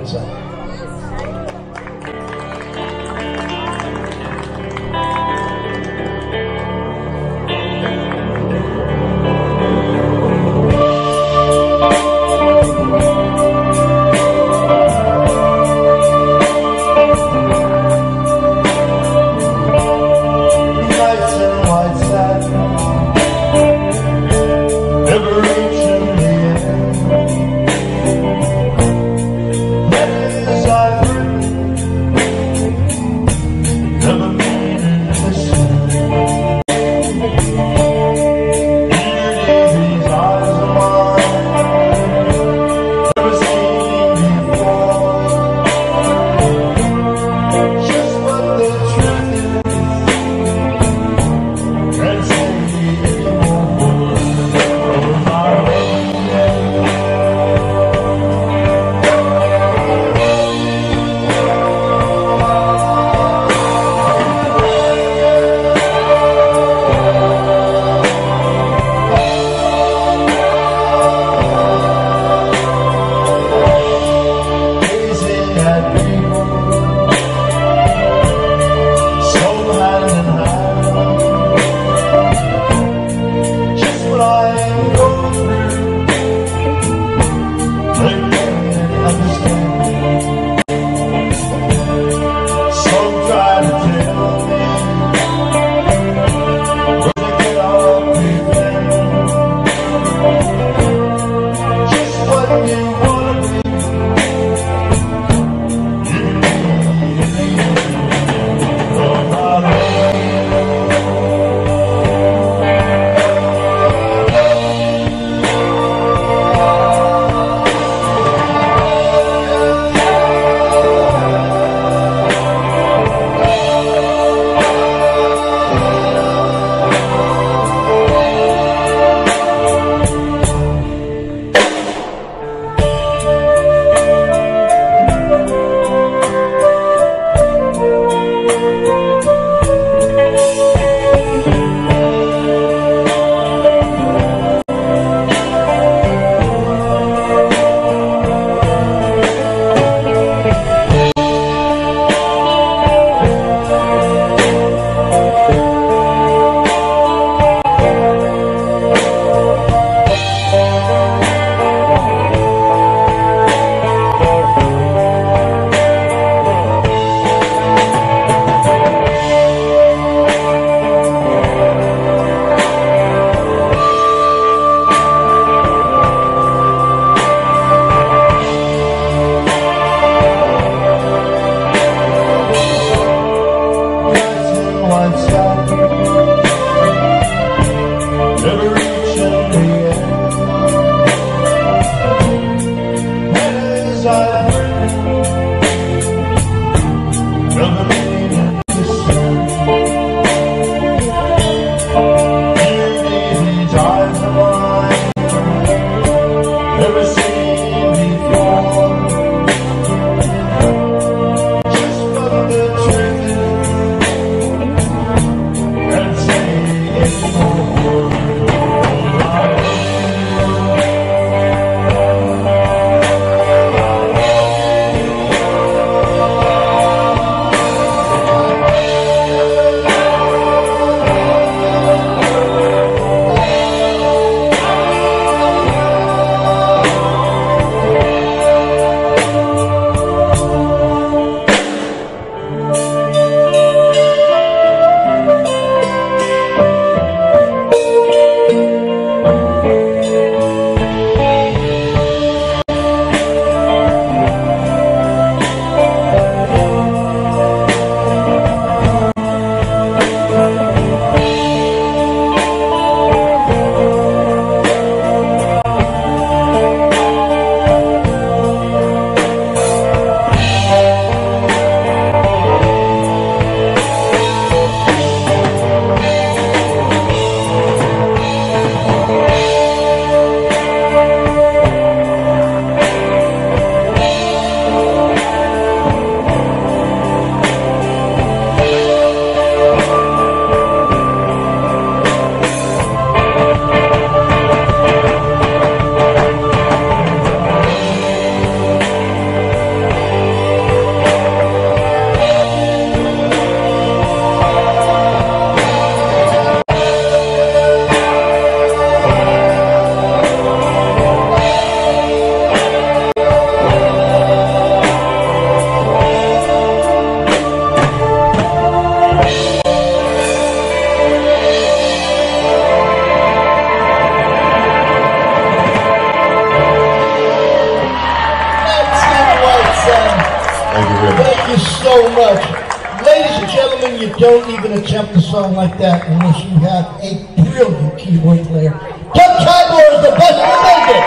like that unless you have a brilliant keyboard player. Chuck Tybor is the best who made it.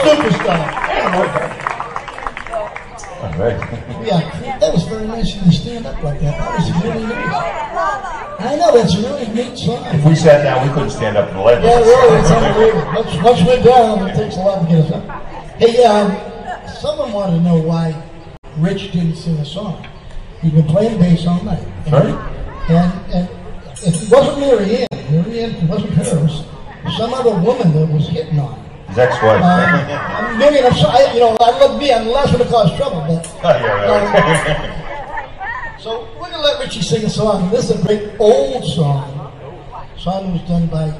Superstar. All right. Yeah, that was very nice of you to stand up like that. That was really nice. I know, that's a really neat song. If we sat down, we couldn't stand up in the leg. Yeah, really, it's unbelievable. Once, once we're down, it takes a lot to get us up. Hey, um, someone wanted to know why Rich didn't sing a song. He'd been playing bass all night. And, Right. and, and if it wasn't Mary Ann, Mary Ann, it wasn't her, it was some other woman that was hitting on him. His ex-wife. Um, Mary, I'm sorry, you know, I love me, I'm the last one to cause trouble, but. Oh, yeah, right. um, so we're gonna let Richie sing a song. This is a great old song. Song was done by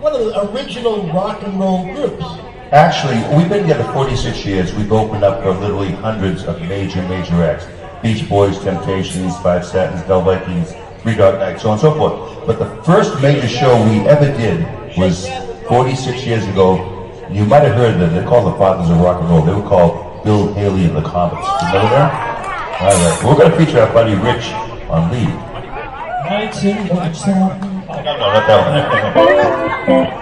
one of the original rock and roll groups. Actually, we've been together 46 years. We've opened up for literally hundreds of major, major acts. Beach Boys, Temptations, Five Satins, Del Vikings, Three Dog Night, so on and so forth. But the first major show we ever did was 46 years ago. You might have heard that They're called the Fathers of Rock and Roll. They were called Bill Haley and the Comets. Remember that? All right. We're going to feature our buddy Rich on lead. No, no, not that one.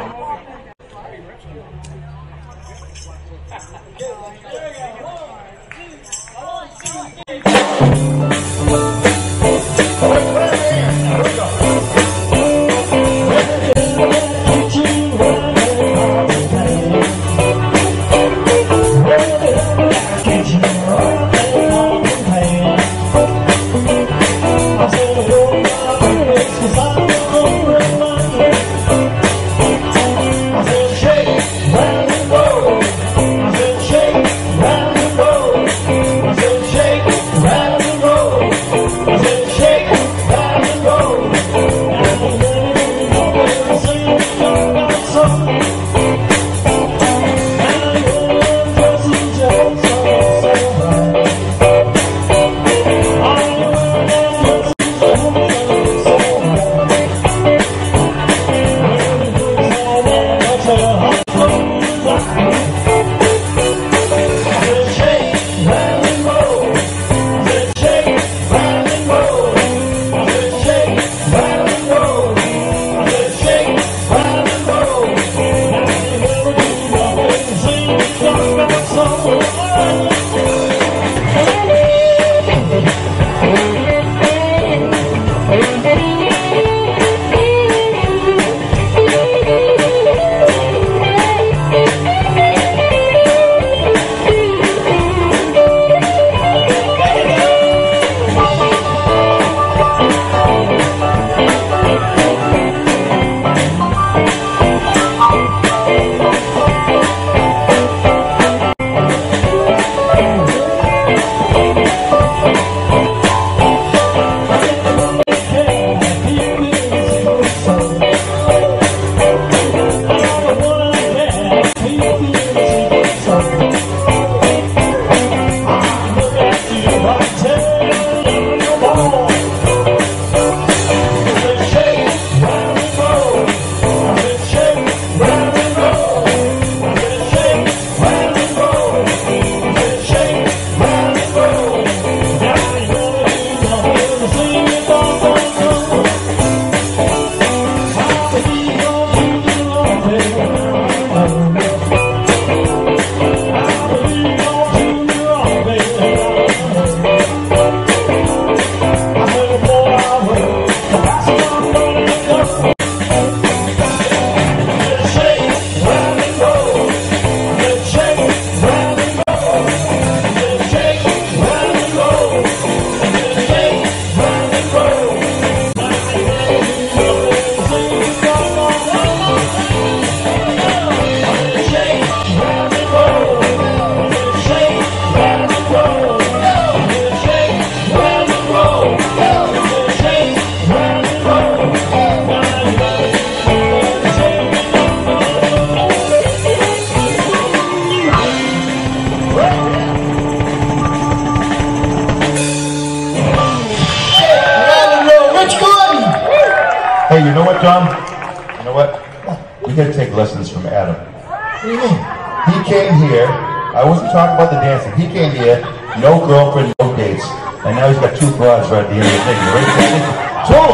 Hey, you know what, Tom? You know what? We gotta take lessons from Adam. What do you mean? He came here. I wasn't talking about the dancing. He came here, no girlfriend, no dates. And now he's got two broads right at the end of the thing. Right there. Two!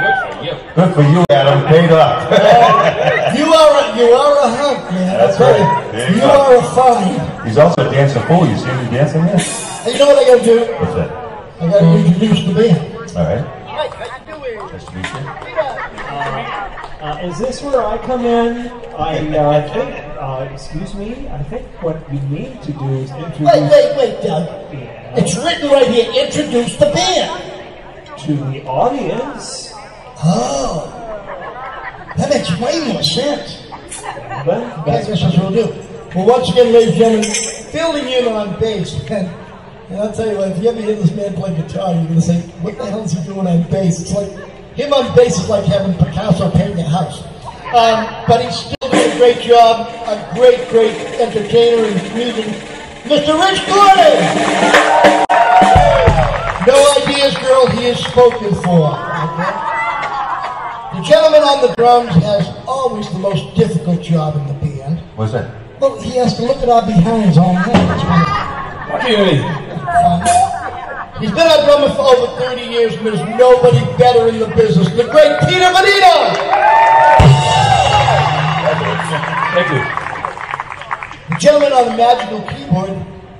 Good for you. Good for you, Adam. Paid off. You are a, you are a hunk, man. That's I'll right. you. There you You are a fine. he's also a dancing fool. You see him dancing there? And you know what I gotta do? What's that? I gotta introduce the band. All right. Nice to meet you. Uh, is this where I come in? I uh, think, uh, excuse me, I think what we need to do is introduce Wait, wait, wait, Doug. Yeah. It's written right here. Introduce the band. to the audience. Oh, that makes way more sense. But that's what we'll do. Well, once again, ladies and gentlemen, filling in on bass. And, and I'll tell you what, if you ever hear this man play guitar, you're going to say, what the hell is he doing on bass? It's like, him on bass is like having Picasso paint your house. Um, but he's still doing a great job, a great, great entertainer and comedian. Mr. Rich Gordon! No ideas, girl, he is spoken for. Okay? The gentleman on the drums has always the most difficult job in the band. What's that? Well, he has to look at our behinds all night. What do you mean? He's been our drummer for over 30 years, and there's nobody better in the business. The great Peter Bonito! Thank you. The gentleman on the magical keyboard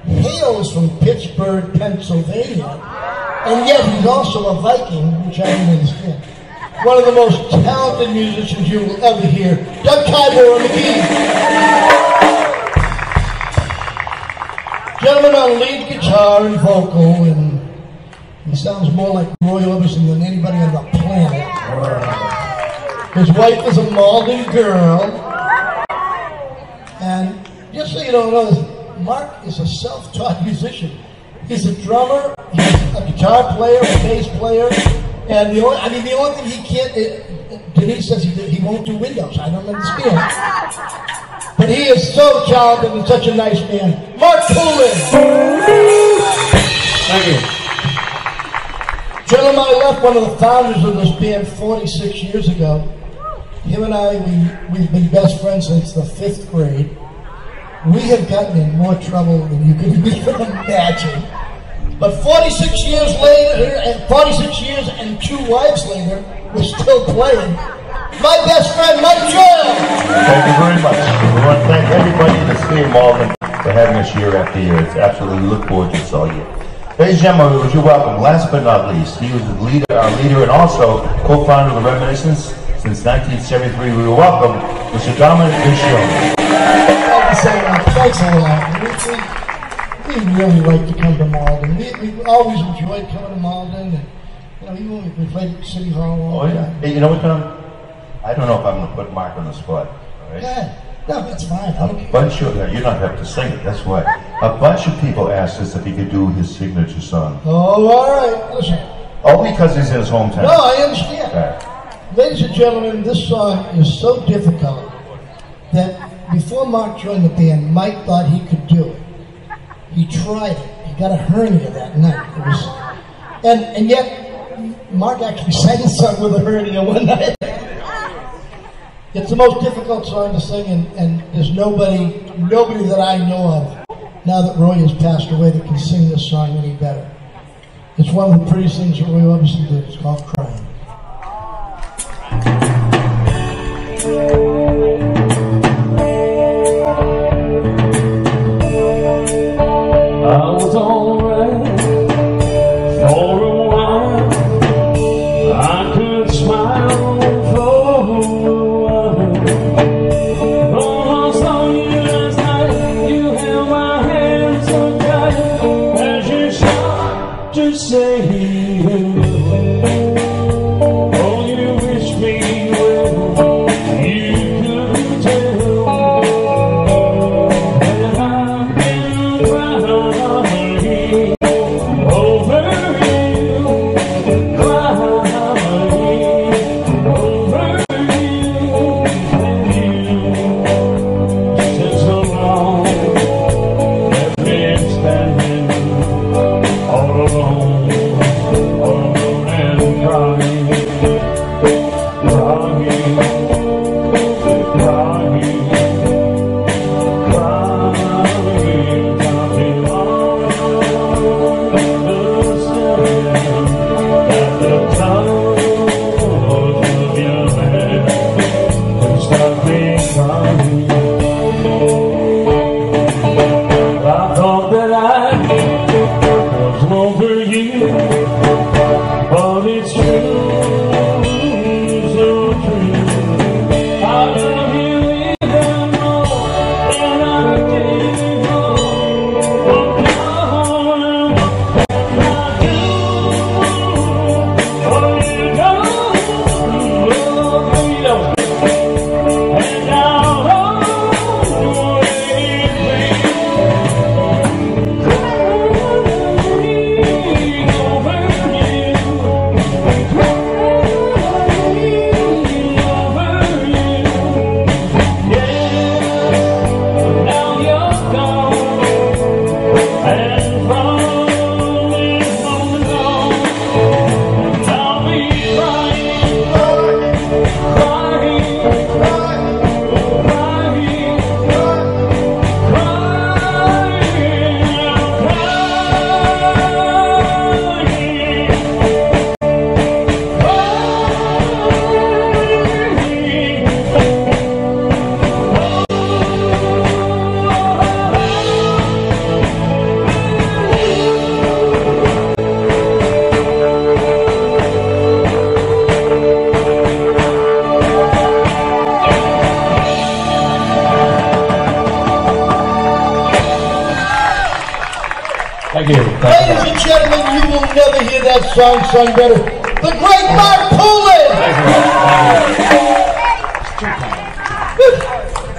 hails from Pittsburgh, Pennsylvania, and yet he's also a Viking, which I don't understand. One of the most talented musicians you will ever hear, Doug Tybor on the keys. Gentleman on lead guitar and vocal, and he sounds more like Roy Orbison than anybody on the planet. His wife is a Malden girl. And just so you don't know, Mark is a self-taught musician. He's a drummer, he's a guitar player, a bass player, and the only, I mean, the only thing he can't, uh, Denise says he, he won't do Windows. I don't understand. But he is so talented and such a nice man. Mark Poulin! Thank you. Gentlemen, I left one of the founders of this band 46 years ago. Him and I, we, we've been best friends since the fifth grade. We have gotten in more trouble than you can even imagine. But 46 years later, and 46 years and two wives later, we're still playing. My best friend, Mike Joel. Thank you very much. We want to thank everybody in the city of Malden for having us year after year. Uh, it's absolutely, look forward to this all year. Ladies and gentlemen, would you welcome, last but not least, he was the leader, our leader and also co-founder of the Reminisants since 1973. We welcome Mr. Dominic Michelle. I'd say, uh, thanks a lot. We, we, really like to come to Malden. We, we always enjoyed coming to Malden. And, you know, even when we played at City Hall. all Oh, yeah. Hey, you know what, Tom? I don't know if I'm going to put Mark on the spot. All right? Yeah. No, that's fine. A bunch of, you don't have to sing it, that's why. A bunch of people asked us if he could do his signature song. Oh, all right. Listen. All because he's in his hometown. No, I understand. Right. Ladies and gentlemen, this song is so difficult that before Mark joined the band, Mike thought he could do it. He tried it. He got a hernia that night. It was, and and yet Mark actually sang the song with a hernia one night. It's the most difficult song to sing, and, and there's nobody nobody that I know of now that Roy has passed away that can sing this song any better. It's one of the prettiest things that Roy Orbison did. It's called Crying. Sung better. The great Mark Poulin!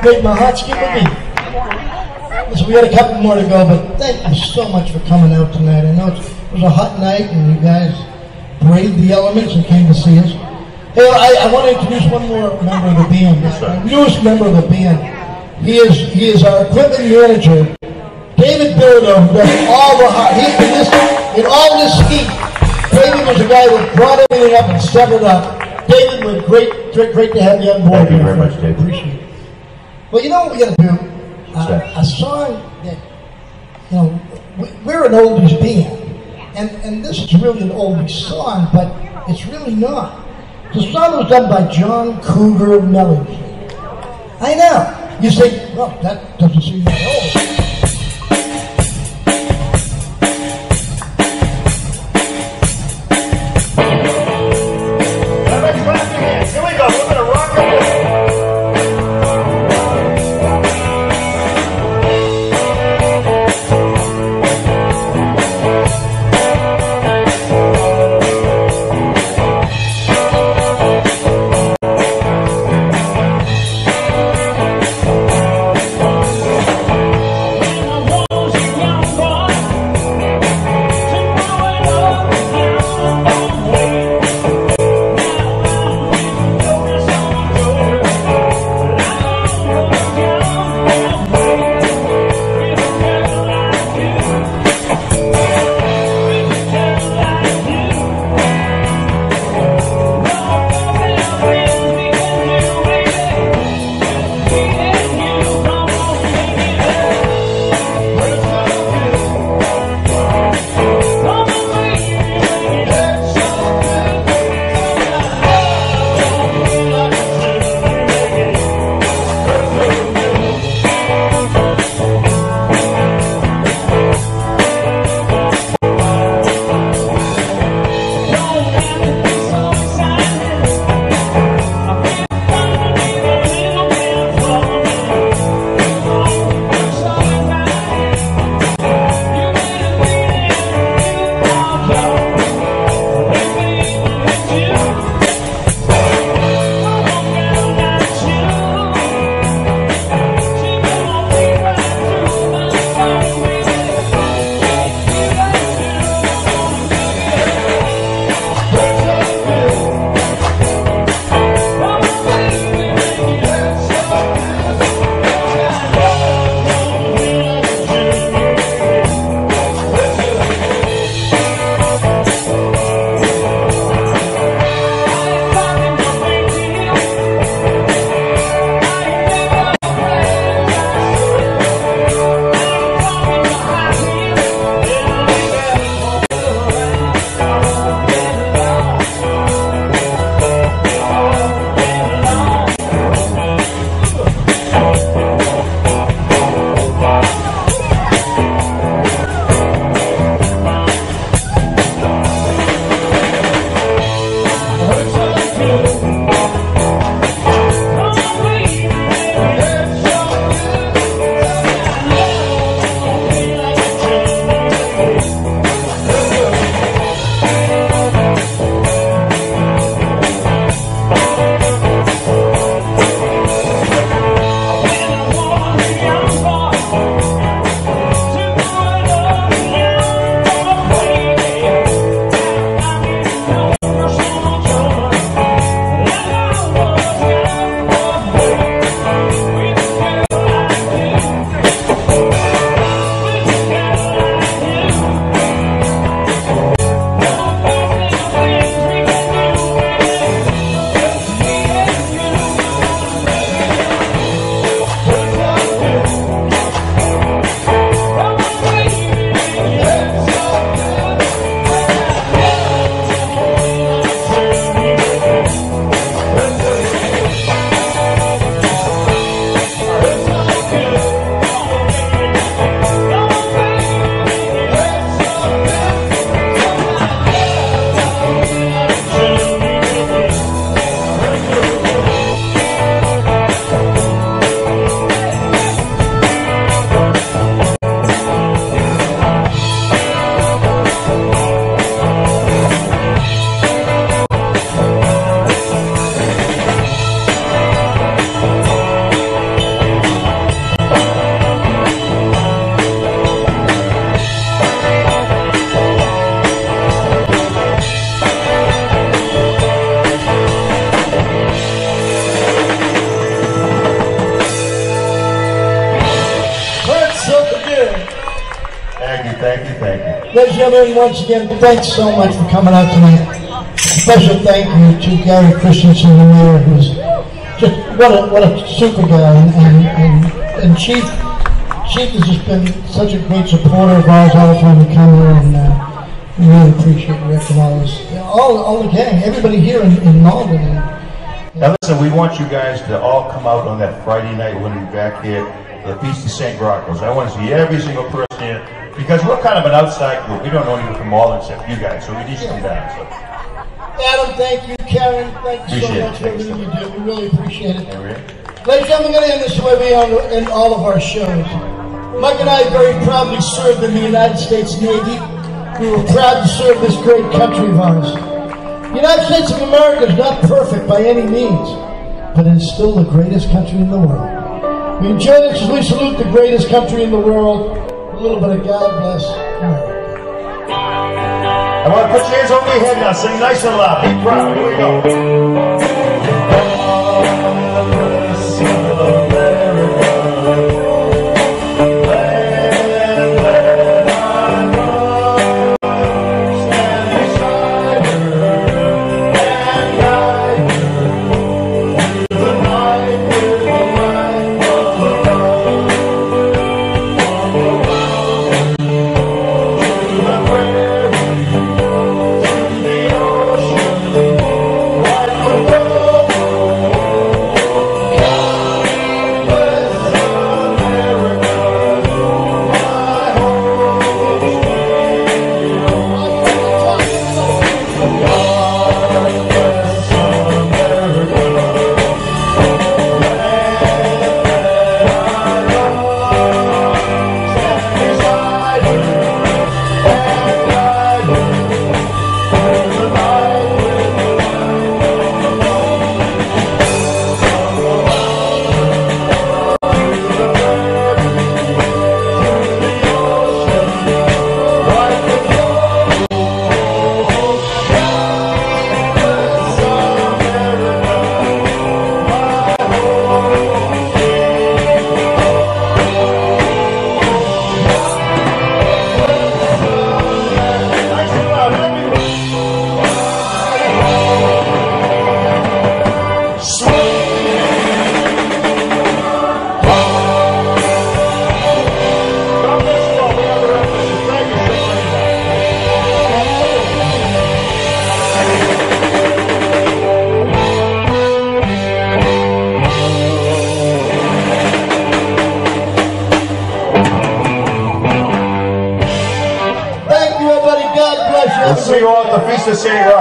Made my heart skip a beat. Listen, we got a couple more to go, but thank you so much for coming out tonight. I know it was a hot night, and you guys braved the elements and came to see us. Hey, I, I want to introduce one more member of the band, our newest member of the band. He is he is our equipment manager, David Birdo, who does all the hot, he, in, this, in all this heat, David was the guy that brought everything up and set it up. David, was great, great, great to have you on board. Thank you very much, David. Appreciate it. Well, you know what we got to do? Uh, that? a song that, you know, we, we're an oldies band, and and this is really an oldies song, but it's really not. The song was done by John Cougar Mellencamp. I know. You say, well, that gentlemen, once again, thanks so much for coming out tonight. Special thank you to Gary Christenson, the mayor, who's just what a what a super guy, and and, and, Chief Chief has just been such a great supporter of ours all the time we come here, and uh, we really appreciate Rick and all this, all all the gang, everybody here in, in Malden. And, Now listen, we want you guys to all come out on that Friday night when we're back here, the Feast of St. Rocco's. I want to see every single person here, because we're kind of an outside group. We don't know anyone from all except you guys, so we need to come down. So, Adam, thank you. Karen, thank you so Appreciate it. much for everything you do. We really appreciate it. Ladies and gentlemen, we're going to end this way we end- end all of our shows. Mike and I very proudly served in the United States Navy. We were proud to serve this great country of ours. The United States of America is not perfect by any means, but it is still the greatest country in the world. We enjoy this as we salute the greatest country in the world. A little bit of God bless America. I want to put your hands over your head now. Sing nice and loud. Be proud. Here we go.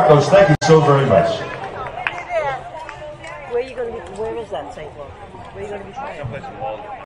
Thank you so very much. Where are you going to be? Where is that. Louis? Where are you going to be?